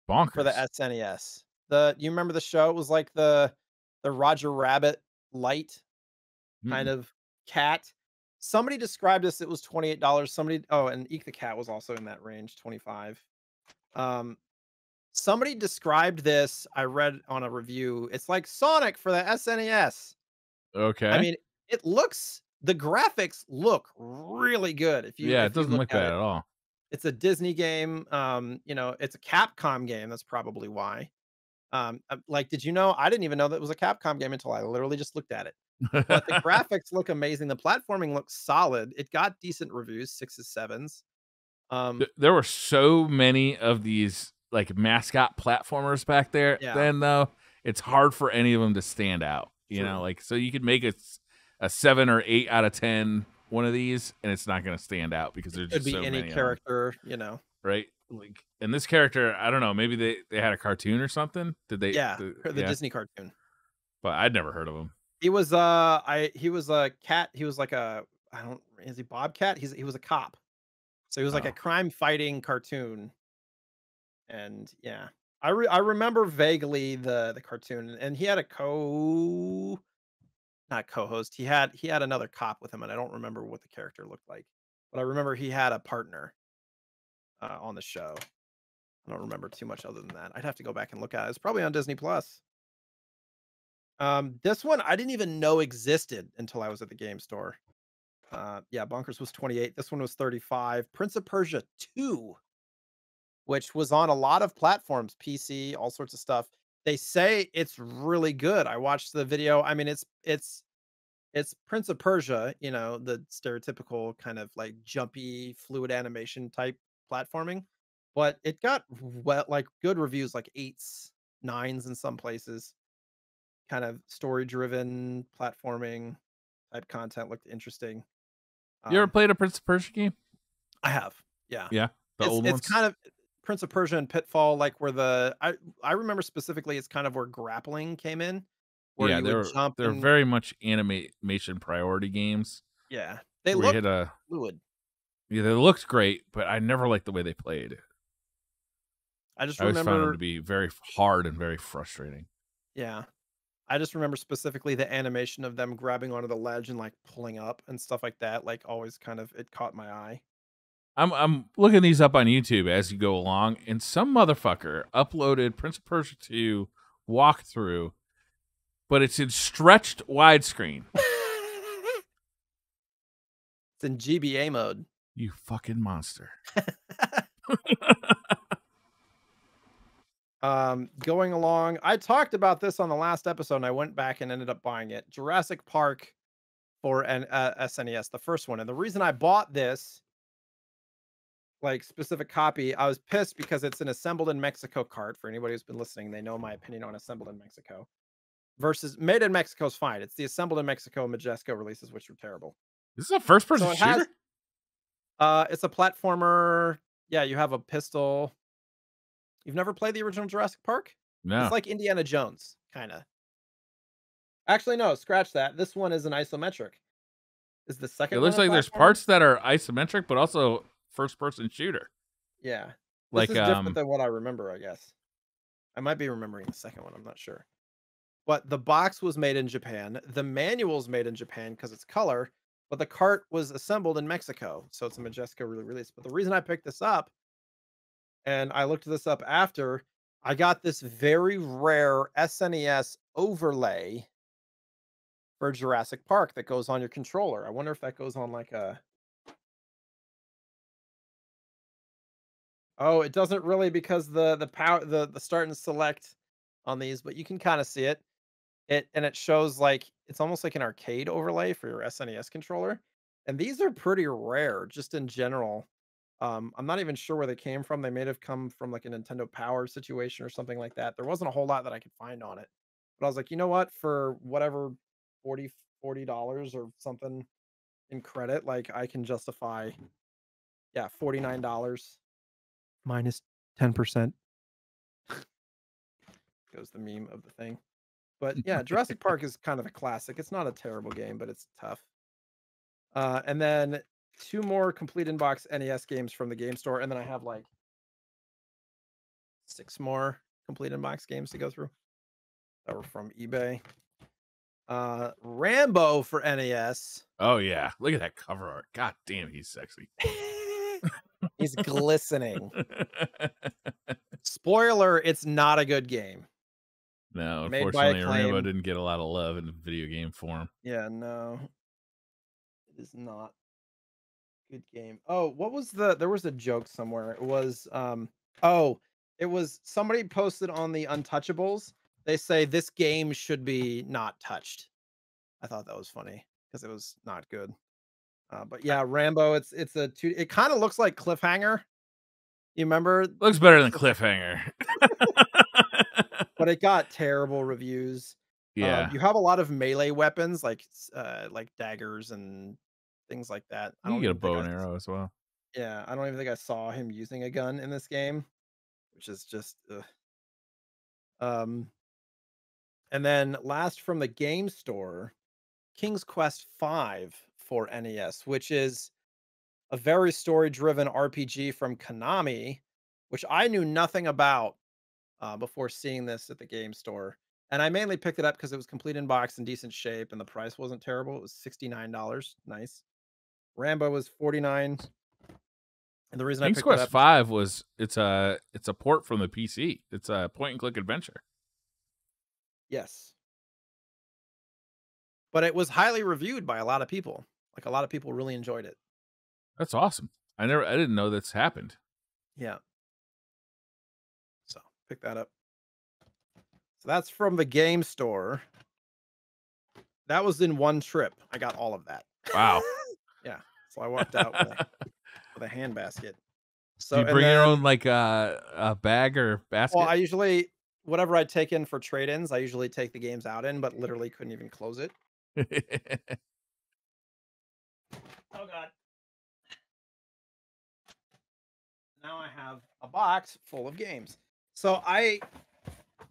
Bonkers. for the SNES. The you remember the show? It was like the the Roger Rabbit light kind of cat. Somebody described this. It was twenty eight dollars. Somebody oh, and Eek the Cat was also in that range, twenty five. Um, somebody described this. I read on a review. It's like Sonic for the SNES. Okay. I mean, it looks the graphics look really good. If you yeah, if it doesn't look at bad it. at all. It's a Disney game. Um, you know, it's a Capcom game. That's probably why. Um, uh, like, did you know? I didn't even know that it was a Capcom game until I literally just looked at it. But the graphics look amazing. The platforming looks solid. It got decent reviews, sixes, sevens. Um, there were so many of these like mascot platformers back there Yeah. then though it's hard for any of them to stand out you know like so you could make a a seven or eight out of ten one of these and it's not going to stand out because there's could just be so any many of 'em, character. You know. right like and this character i don't know maybe they they had a cartoon or something did they Yeah, the- the yeah, Disney cartoon. but i'd never heard of him He was uh I he was a cat. He was like a I don't is he Bobcat? He's he was a cop. So he was like Oh. a crime fighting cartoon. And yeah. I re- I remember vaguely the the cartoon and he had a co not co-host. He had he had another cop with him and I don't remember what the character looked like. But I remember he had a partner uh, on the show. I don't remember too much other than that. I'd have to go back and look at it. It's probably on Disney Plus. Um, this one I didn't even know existed until I was at the game store. Uh, yeah, Bonkers was 28. This one was 35. Prince of Persia 2, which was on a lot of platforms, PC, all sorts of stuff. They say it's really good. I watched the video. I mean, it's it's it's Prince of Persia, you know, the stereotypical kind of like jumpy fluid animation type platforming, but it got well like good reviews, like eights, nines in some places kind of story driven platforming type content looked interesting. you ever Um, played a prince of persia game I have, yeah. Yeah. The it's, old it's ones kind of Prince of Persia and Pitfall, like where the I I remember specifically, it's kind of where grappling came in. where yeah, you they're they're and- very much animation priority games. yeah. They look hit a fluid. Yeah, they looked great, but I never liked the way they played. I just I always found them to be very hard and very frustrating. Yeah. I just remember specifically the animation of them grabbing onto the ledge and like pulling up and stuff like that. Like always kind of it caught my eye. I'm I'm looking these up on YouTube as you go along, and some motherfucker uploaded Prince of Persia 2 walkthrough, but it's in stretched widescreen. it's in GBA mode. You fucking monster. Um, going along, I talked about this on the last episode, and I went back and ended up buying it. Jurassic Park for an uh, SNES, the first one, and the reason I bought this, like specific copy, I was pissed because it's an assembled in Mexico cart. For anybody who's been listening, they know my opinion on assembled in Mexico. Versus made in Mexico is fine. It's the assembled in Mexico Majesco releases, which were terrible. This is a first person So shooter? has- Uh, it's a platformer. Yeah, you have a pistol. You've never played the original Jurassic Park? no. It's like Indiana Jones, kind of. Actually, no, scratch that. This one is an isometric. Is the second it looks like there's parts that are isometric, but also first person shooter. Yeah. Like this is different um than what I remember, I guess. I might be remembering the second one, I'm not sure. But the box was made in Japan. The manual's made in Japan because it's color, but the cart was assembled in Mexico. So it's a Majesco release. But the reason I picked this up, and I looked this up after, I got this very rare SNES overlay for Jurassic Park that goes on your controller. I wonder if that goes on like a Oh, it doesn't really because the the power the the start and select on these, but you can kind of see it. It and it shows like it's almost like an arcade overlay for your SNES controller. And these are pretty rare just in general. Um, I'm not even sure where they came from. They may have come from like a Nintendo Power situation or something like that. There wasn't a whole lot that I could find on it. But I was like, you know what? For whatever 40 dollars or something in credit, like I can justify yeah, $49 minus 10% goes the meme of the thing but yeah jurassic park is kind of a classic it's not a terrible game but it's tough uh, and then two more complete inbox nes games from the game store and then i have like six more complete inbox games to go through that were from ebay uh rambo for nes Oh yeah. Look at that cover art. God damn, he's sexy. he's glistening spoiler it's not a good game no, Made by unfortunately Rambo didn't get a lot of love in video game form. Yeah, no. It is not good game. Oh, what was the there was a joke somewhere. It was um oh, it was somebody posted on the Untouchables. They say this game should be not touched. I thought that was funny because it was not good. Uh, but yeah, Rambo, it's it's a two it kind of looks like Cliffhanger. You remember? Looks better than Cliffhanger. But it got terrible reviews. Um, yeah. you have a lot of melee weapons like uh like daggers and things like that. I you get a bow and arrow as well. Yeah, I don't even think I saw him using a gun in this game, which is just ugh. um and then last from the game store, King's Quest 5 for NES, which is a very story-driven RPG from Konami, which I knew nothing about uh, before seeing this at the game store. And I mainly picked it up because it was complete in box in decent shape and the price wasn't terrible. It was $69. Nice. Rambo was 49 and the reason I King's picked it Quest up, Five was it's a it's a port from the PC. It's a point and click adventure. yes, but it was highly reviewed by a lot of people. Like a lot of people really enjoyed it. That's awesome. I never I didn't know that's happened. Yeah. So pick that up. So that's from the game store. That was in one trip. I got all of that. Wow. Yeah. So I walked out with a, with a hand basket. So Do you and bring your own like uh, a bag or basket? Well, I usually whatever I take in for trade-ins, I usually take the games out in, but literally couldn't even close it. Oh god. Now I have a box full of games. So I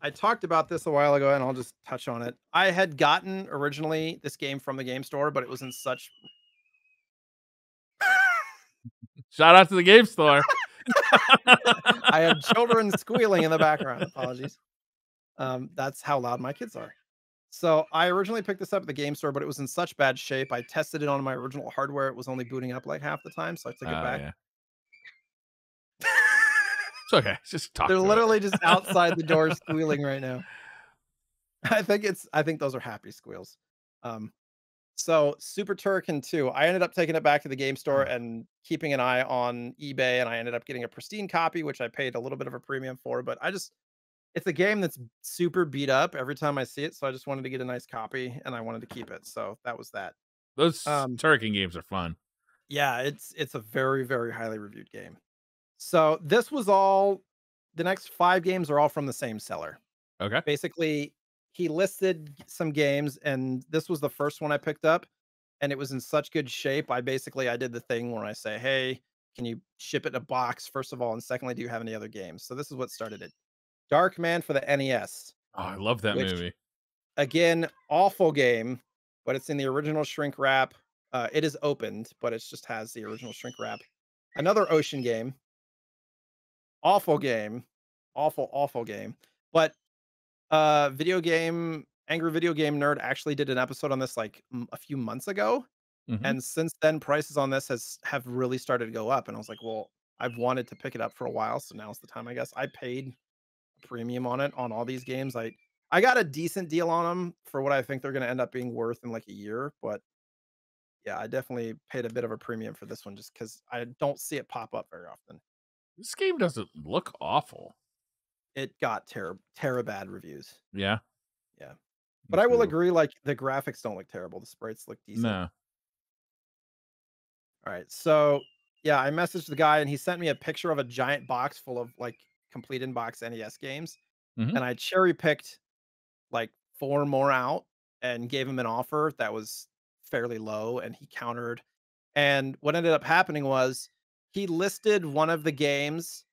I talked about this a while ago, and I'll just touch on it. I had gotten originally this game from the game store, but it was in such Shout out to the game store. I have children squealing in the background. Apologies. Um, that's how loud my kids are. So I originally picked this up at the game store, but it was in such bad shape. I tested it on my original hardware. It was only booting up like half the time, so I took it Oh, back. yeah. It's okay. Just talk. They're it. literally just outside the door squealing right now. I think it's I think those are happy squeals. Um so Super Turrican 2, I ended up taking it back to the game store and keeping an eye on eBay and I ended up getting a pristine copy which I paid a little bit of a premium for, but I just it's a game that's super beat up every time I see it, so I just wanted to get a nice copy and I wanted to keep it. So that was that. Those um, Turrican games are fun. Yeah, it's it's a very very highly reviewed game. So this was all the next 5 games are all from the same seller. Okay. basically he listed some games and this was the first one i picked up and it was in such good shape i basically i did the thing where i say hey can you ship it in a box first of all and secondly do you have any other games so this is what started it Darkman for the nes Oh, I love that Which- movie. again awful game but it's in the original shrink wrap uh, it is opened but it just has the original shrink wrap another ocean game awful game awful awful game but uh video game angry video game nerd actually did an episode on this like m- a few months ago Mhm. and since then prices on this has have really started to go up and i was like well i've wanted to pick it up for a while so now's the time i guess. I paid a premium on it on all these games. I i got a decent deal on them for what i think they're going to end up being worth in like a year but yeah i definitely paid a bit of a premium for this one just because i don't see it pop up very often This game doesn't look awful. it got terrible, terrible bad reviews Yeah. Yeah. But i will agree like the graphics don't look terrible the sprites look decent No. All right. So yeah, I messaged the guy and he sent me a picture of a giant box full of like complete inbox NES games. Mhm. And I cherry picked like four more out and gave him an offer that was fairly low and he countered. And what ended up happening was he listed one of the games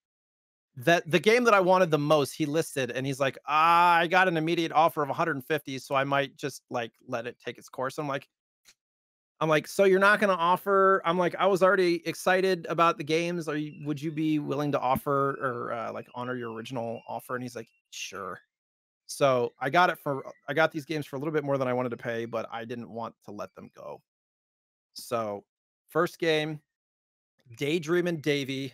that the game that I wanted the most, he listed and he's like, ah, I got an immediate offer of 150, so I might just like let it take its course. I'm like, I'm like, so you're not gonna offer? I'm like, I was already excited about the games. Are you? Would you be willing to offer or uh, like honor your original offer? And he's like, sure. So I got it for I got these games for a little bit more than I wanted to pay, but I didn't want to let them go. So first game, Daydreamin' Davey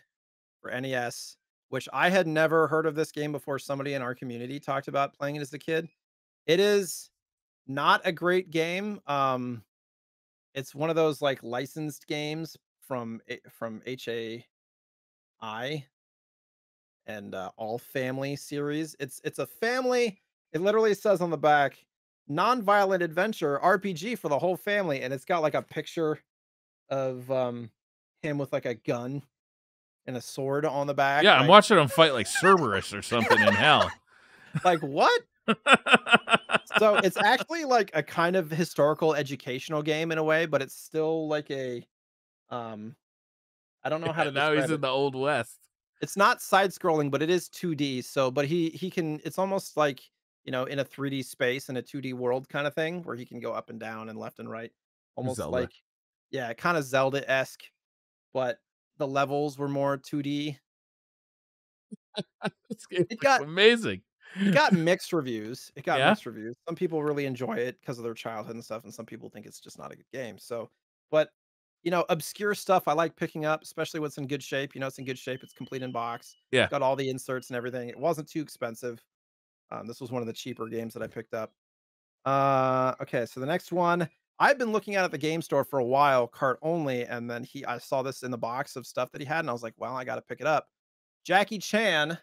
for NES, which I had never heard of this game before. Somebody in our community talked about playing it as a kid. It is not a great game. Um, it's one of those like licensed games from from HAL and uh, All Family series. It's it's a family. It literally says on the back, non-violent adventure RPG for the whole family, and it's got like a picture of um him with like a gun and a sword on the back. Yeah, I'm watching him fight like Cerberus or something in hell. Like what? so it's actually like a kind of historical educational game in a way, but it's still like a um I don't know how to now he's it. in the old west. It's not side scrolling, but it is 2D. So but he he can it's almost like, you know, in a 3D space in a 2D world kind of thing where he can go up and down and left and right. Almost Zelda. like yeah, kind of Zelda-esque, but the levels were more 2D. This game It got- amazing. It got mixed reviews. It got Yeah? mixed reviews. Some people really enjoy it because of their childhood and stuff, and some people think it's just not a good game. So, but you know, obscure stuff I like picking up, especially what's in good shape. You know, it's in good shape. It's complete in box. Yeah. It's got all the inserts and everything. It wasn't too expensive. Um, this was one of the cheaper games that I picked up. Uh, okay, so the next one I've been looking at at the game store for a while, cart only, and then he I saw this in the box of stuff that he had, and I was like, well, I got to pick it up. Jackie Chan,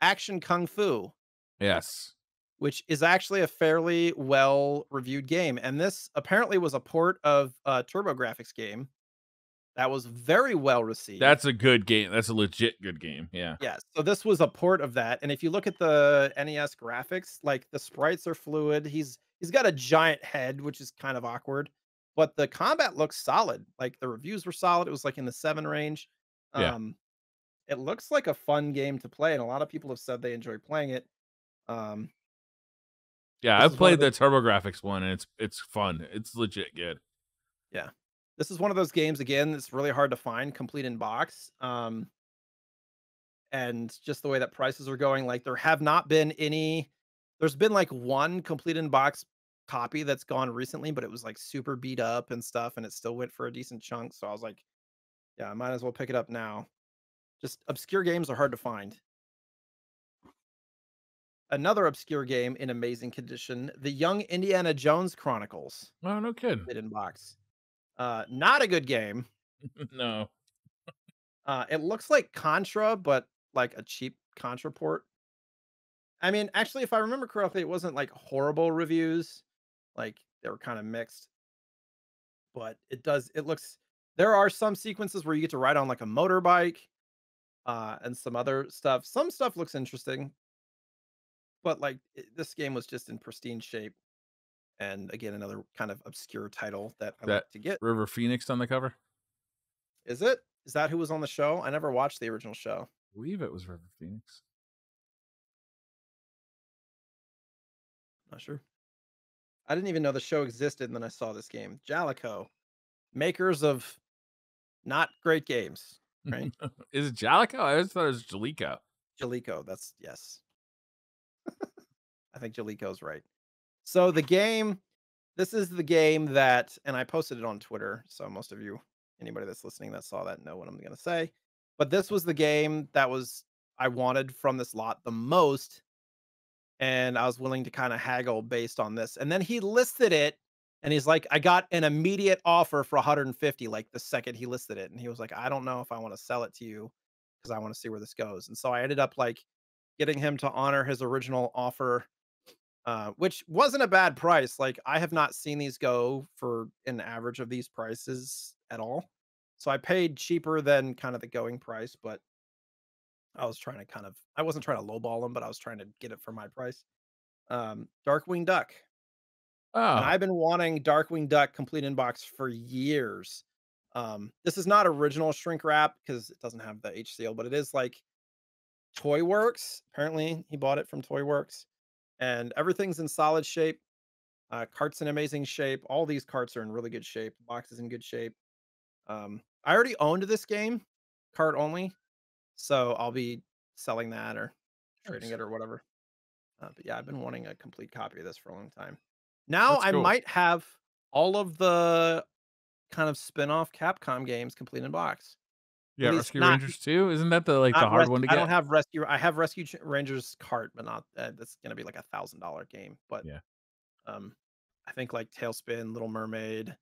Action Kung Fu Yes. which is actually a fairly well reviewed game. And this apparently was a port of a TurboGrafx game that was very well received. That's a good game. That's a legit good game. Yeah. yeah. So this was a port of that. And if you look at the NES graphics, like the sprites are fluid. He's he's got a giant head, which is kind of awkward, but the combat looks solid. Like the reviews were solid. It was like in the seven range. Yeah. Um, it looks like a fun game to play, and a lot of people have said they enjoy playing it. Um, Yeah, I've is one of played the TurboGrafx one, and it's it's fun. It's legit good. This is one of those games again that's really hard to find complete in box. Um, and just the way that prices are going, like there have not been any. There's been like one complete in box copy that's gone recently, but it was like super beat up and stuff, and it still went for a decent chunk. So I was like, yeah, I might as well pick it up now. Just obscure games are hard to find. Another obscure game in amazing condition: The Young Indiana Jones Chronicles, Oh no kidding. in box. Uh, not a good game. no. Uh, it looks like Contra, but like a cheap Contra port. I mean, actually, if I remember correctly, it wasn't like horrible reviews. Like they were kind of mixed. But it does. It looks. There are some sequences where you get to ride on like a motorbike, uh, and some other stuff. Some stuff looks interesting, but like it, this game was just in pristine shape. And again, another kind of obscure title that I like to get. River Phoenix on the cover. Is it? Is that who was on the show? I never watched the original show. I believe it was River Phoenix. Not sure. I didn't even know the show existed, and then I saw this game. Jaleco, makers of not great games. Right. Is it Jaleco? I always thought it was Jaleco. Jaleco, that's yes. I think Jaleco's right. So the game, this is the game that, and I posted it on Twitter, so most of you, anybody that's listening that saw that, know what I'm going to say. But this was the game that was I wanted from this lot the most, and I was willing to kind of haggle based on this. And then he listed it, and he's like, "I got an immediate offer for 150." Like the second he listed it, and he was like, "I don't know if I want to sell it to you because I want to see where this goes." And so I ended up like getting him to honor his original offer uh, which wasn't a bad price. Like I have not seen these go for an average of these prices at all. So I paid cheaper than kind of the going price, but I was trying to kind of I wasn't trying to lowball them, but I was trying to get it for my price. Um, Darkwing Duck. Oh, And I've been wanting Darkwing Duck complete inbox for years. Um, this is not original shrink wrap because it doesn't have the H seal, but it is like Toy Works. Apparently, he bought it from Toy Works, and everything's in solid shape. Uh, cart's in amazing shape. All these carts are in really good shape. The box is in good shape. Um, I already owned this game, cart only, so I'll be selling that or trading Nice. it or whatever. Uh, but yeah, I've been wanting a complete copy of this for a long time. Now That's I cool. might have all of the kind of spin-off Capcom games complete in box. Yeah, Rescue not- Rangers too. Isn't that the like the hard Res- one to get? I don't have Rescue. I have Rescue Rangers cart, but not uh, that's gonna be like a thousand dollar game. But Yeah. um, I think like TaleSpin, Little Mermaid,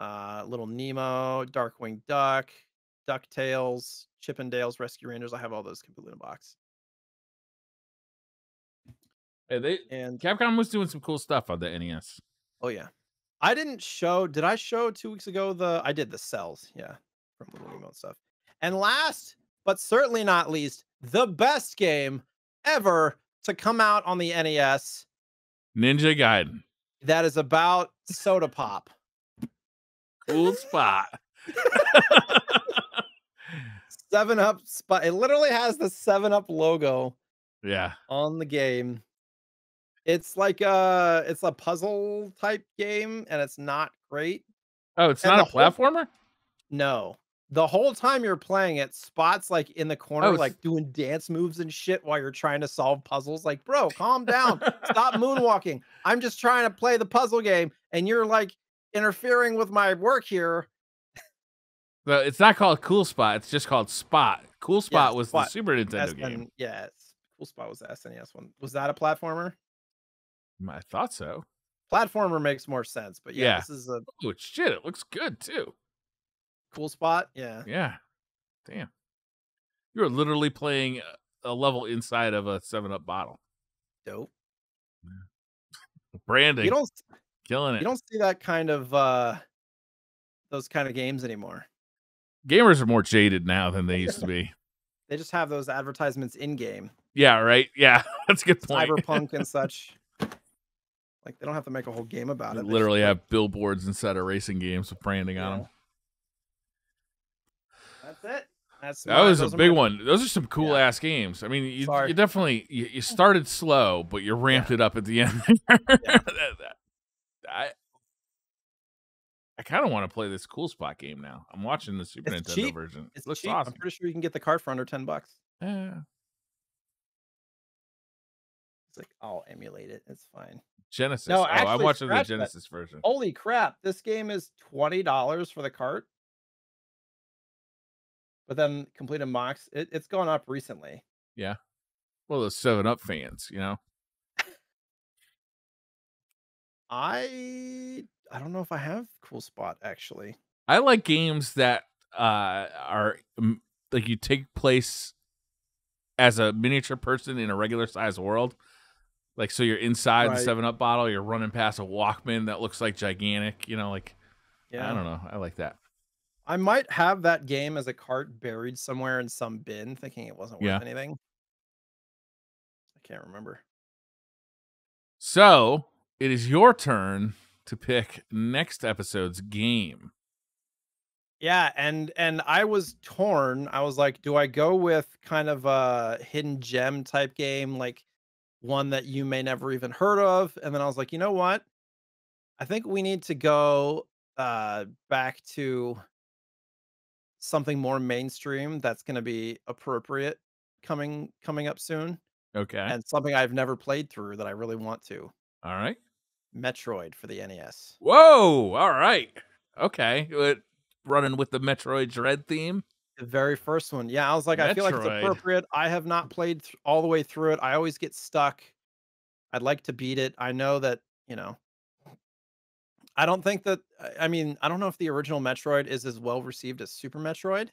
uh, Little Nemo, Darkwing Duck, Ducktales, Chippendales, Rescue Rangers. I have all those completely in a box. Yeah, they And Capcom was doing some cool stuff on the NES. oh yeah, I didn't show. Did I show two weeks ago the? I did the cells. Yeah, from Little Nemo and stuff. And last, but certainly not least, the best game ever to come out on the NES. Ninja Gaiden. that is about soda pop. Cool spot. Seven Up spot. It literally has the Seven Up logo yeah. on the game. It's like a it's a puzzle type game, and it's not great. Oh, it's And not a the whole- platformer? No, the whole time you're playing it, spots like in the corner, Oh, like doing dance moves and shit while you're trying to solve puzzles. Like, bro, calm down. Stop moonwalking. I'm just trying to play the puzzle game, and you're like interfering with my work here. So it's not called Cool Spot. It's just called Spot. Cool Spot was Spot. the Super Nintendo SN game. Yes, cool spot was the SNES one. Was that a platformer? Mm, I thought so. Platformer makes more sense, but yeah, Yeah. this is a Oh shit! It looks good too. Cool spot. Yeah, Yeah. Damn. You're literally playing a- level inside of a Seven Up bottle. dope. Branding, You don't killing it. you don't see that kind of uh those kind of games anymore. Gamers are more jaded now than they used to be. They just have those advertisements in game, Yeah. Right. Yeah. That's a good point. cyberpunk and such. Like they don't have to make a whole game about They it. They literally have billboards instead of racing games with branding on them. That's That was a big my- one. Those are some cool Yeah. ass games. I mean, you, you definitely you, you started slow, but you ramped it up at the end. That- that- I I kind of want to play this cool spot game now. I'm watching the Super It's Nintendo cheap. version. It's looks cheap. awesome. I'm pretty sure you can get the cart for under ten bucks. Yeah. It's like I'll emulate it. It's fine. Genesis. No, oh, I'm watching the scratch that. Genesis version. Holy crap! This game is twenty dollars for the cart. But then completed mocks, it, it's gone up recently. Yeah. Well, those Seven Up fans, you know. I I don't know if I have cool spot actually. I like games that uh are like you take place as a miniature person in a regular sized world. Like so you're inside the seven up bottle, you're running past a Walkman that looks like gigantic, you know, like Yeah, I don't know. I like that. I might have that game as a cart buried somewhere in some bin, thinking it wasn't worth Yeah. anything. I can't remember. So it is your turn to pick next episode's game. Yeah, and and I was torn. I was like, do I go with kind of a hidden gem type game, like one that you may never even heard of? And then I was like, you know what? I think we need to go uh back to something more mainstream that's going to be appropriate coming coming up soon Okay. and something I've never played through that I really want to. All right. Metroid for the NES. Whoa. All right. Okay. What- Running with the Metroid Dread theme. The very first one. Yeah, I was like, I feel like it's appropriate. I have not played all the way through it. I always get stuck. I'd like to beat it. I know that, you know, I don't think that, I- mean, I don't know if the original Metroid is as well received as Super Metroid.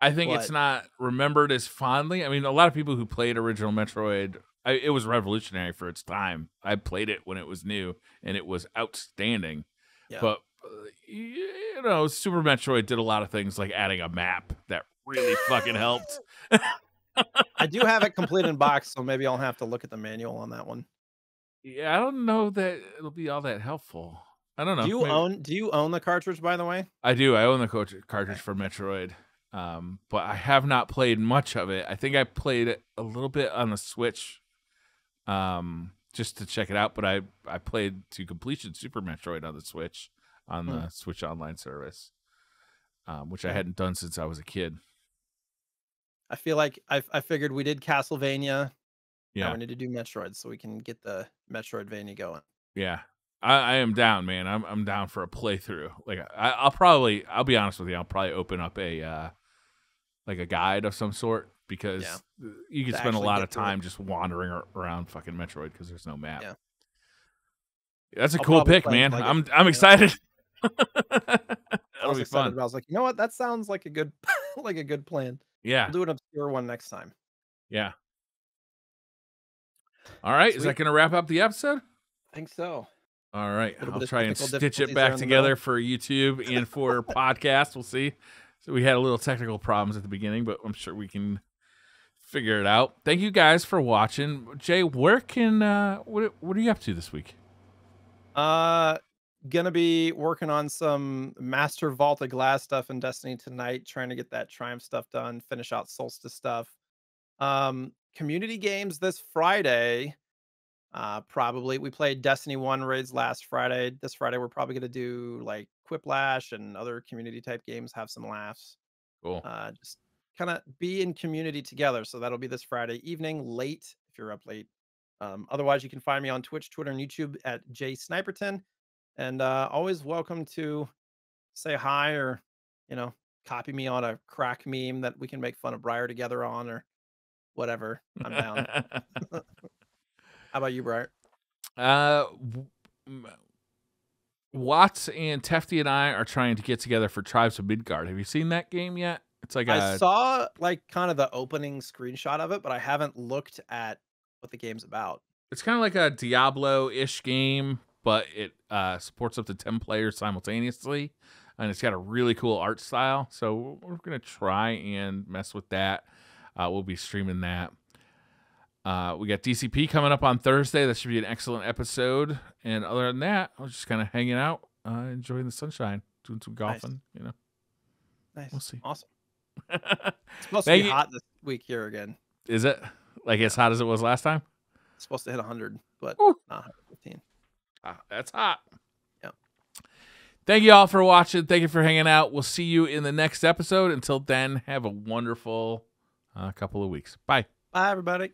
I think it's not remembered as fondly. I mean, a lot of people who played original Metroid, I, it was revolutionary for its time. I played it when it was new, and it was outstanding. Yeah. But uh, you know, Super Metroid did a lot of things like adding a map that really fucking helped. I do have it complete in box, so maybe I'll have to look at the manual on that one. Yeah, I don't know that it'll be all that helpful. I don't know. Do you Maybe- own do you own the cartridge by the way? I do. I own the cartridge for Metroid, um, but I have not played much of it. I think I played it a little bit on the Switch, um, just to check it out. But I I played to completion Super Metroid on the Switch on Hmm. the Switch Online service, um, which I hadn't done since I was a kid. I feel like I I figured we did Castlevania. Now Yeah, we need to do Metroid so we can get the Metroidvania going. yeah. I, I am down, man. I'm I'm down for a playthrough. Like I, I'll probably, I'll be honest with you, I'll probably open up a uh, like a guide of some sort because Yeah. you can To spend a lot of time just wandering around fucking Metroid because there's no map. Yeah. That's a I'll cool pick, man. like I'm I'm excited. I That'll was be excited, I was like, you know what? That sounds like a good like a good plan. Yeah, We'll do an obscure one next time. yeah. All right, is that going to wrap up the episode? I think so. All right, I'll try and stitch it back there in the together for YouTube and for podcast. We'll see. So we had a little technical problems at the beginning, but I'm sure we can figure it out. Thank you guys for watching. Jay, where can uh what what are you up to this week? Uh gonna be working on some master vault of glass stuff in Destiny tonight, trying to get that Triumph stuff done, finish out Solstice stuff. Um community games this Friday. Uh probably we played Destiny 1 raids last Friday. This Friday we're probably gonna do like Quiplash and other community type games, have some laughs. Cool. uh, just kind of be in community together. So that'll be this Friday evening, late if you're up late. Um, otherwise, you can find me on Twitch, Twitter, and YouTube at JSniperton. And uh, always welcome to say hi or, you know, copy me on a crack meme that we can make fun of Briar together on or whatever. I'm down. How about you, Briar? uh Watts and Tefty and I are trying to get together for Tribes of Midgard. Have you seen that game yet? It's like I a saw like kind of the opening screenshot of it, but I haven't looked at what the game's about. it's kind of like a Diablo-ish game, but it uh, supports up to ten players simultaneously, and it's got a really cool art style. So we're gonna try and mess with that. Uh, we'll be streaming that. Uh, we got DCP coming up on Thursday. That should be an excellent episode. And other than that, I was just kind of hanging out, uh, enjoying the sunshine, doing some golfing. You know, Nice. We'll see. Awesome. It's supposed Thank to be you- hot this week here again. Is it like as hot as it was last time? It's supposed to hit 100, but Woo. not 115. Ah, that's hot. Yep. Thank you all for watching. Thank you for hanging out. We'll see you in the next episode. Until then, have a wonderful uh, couple of weeks. Bye. Bye, everybody.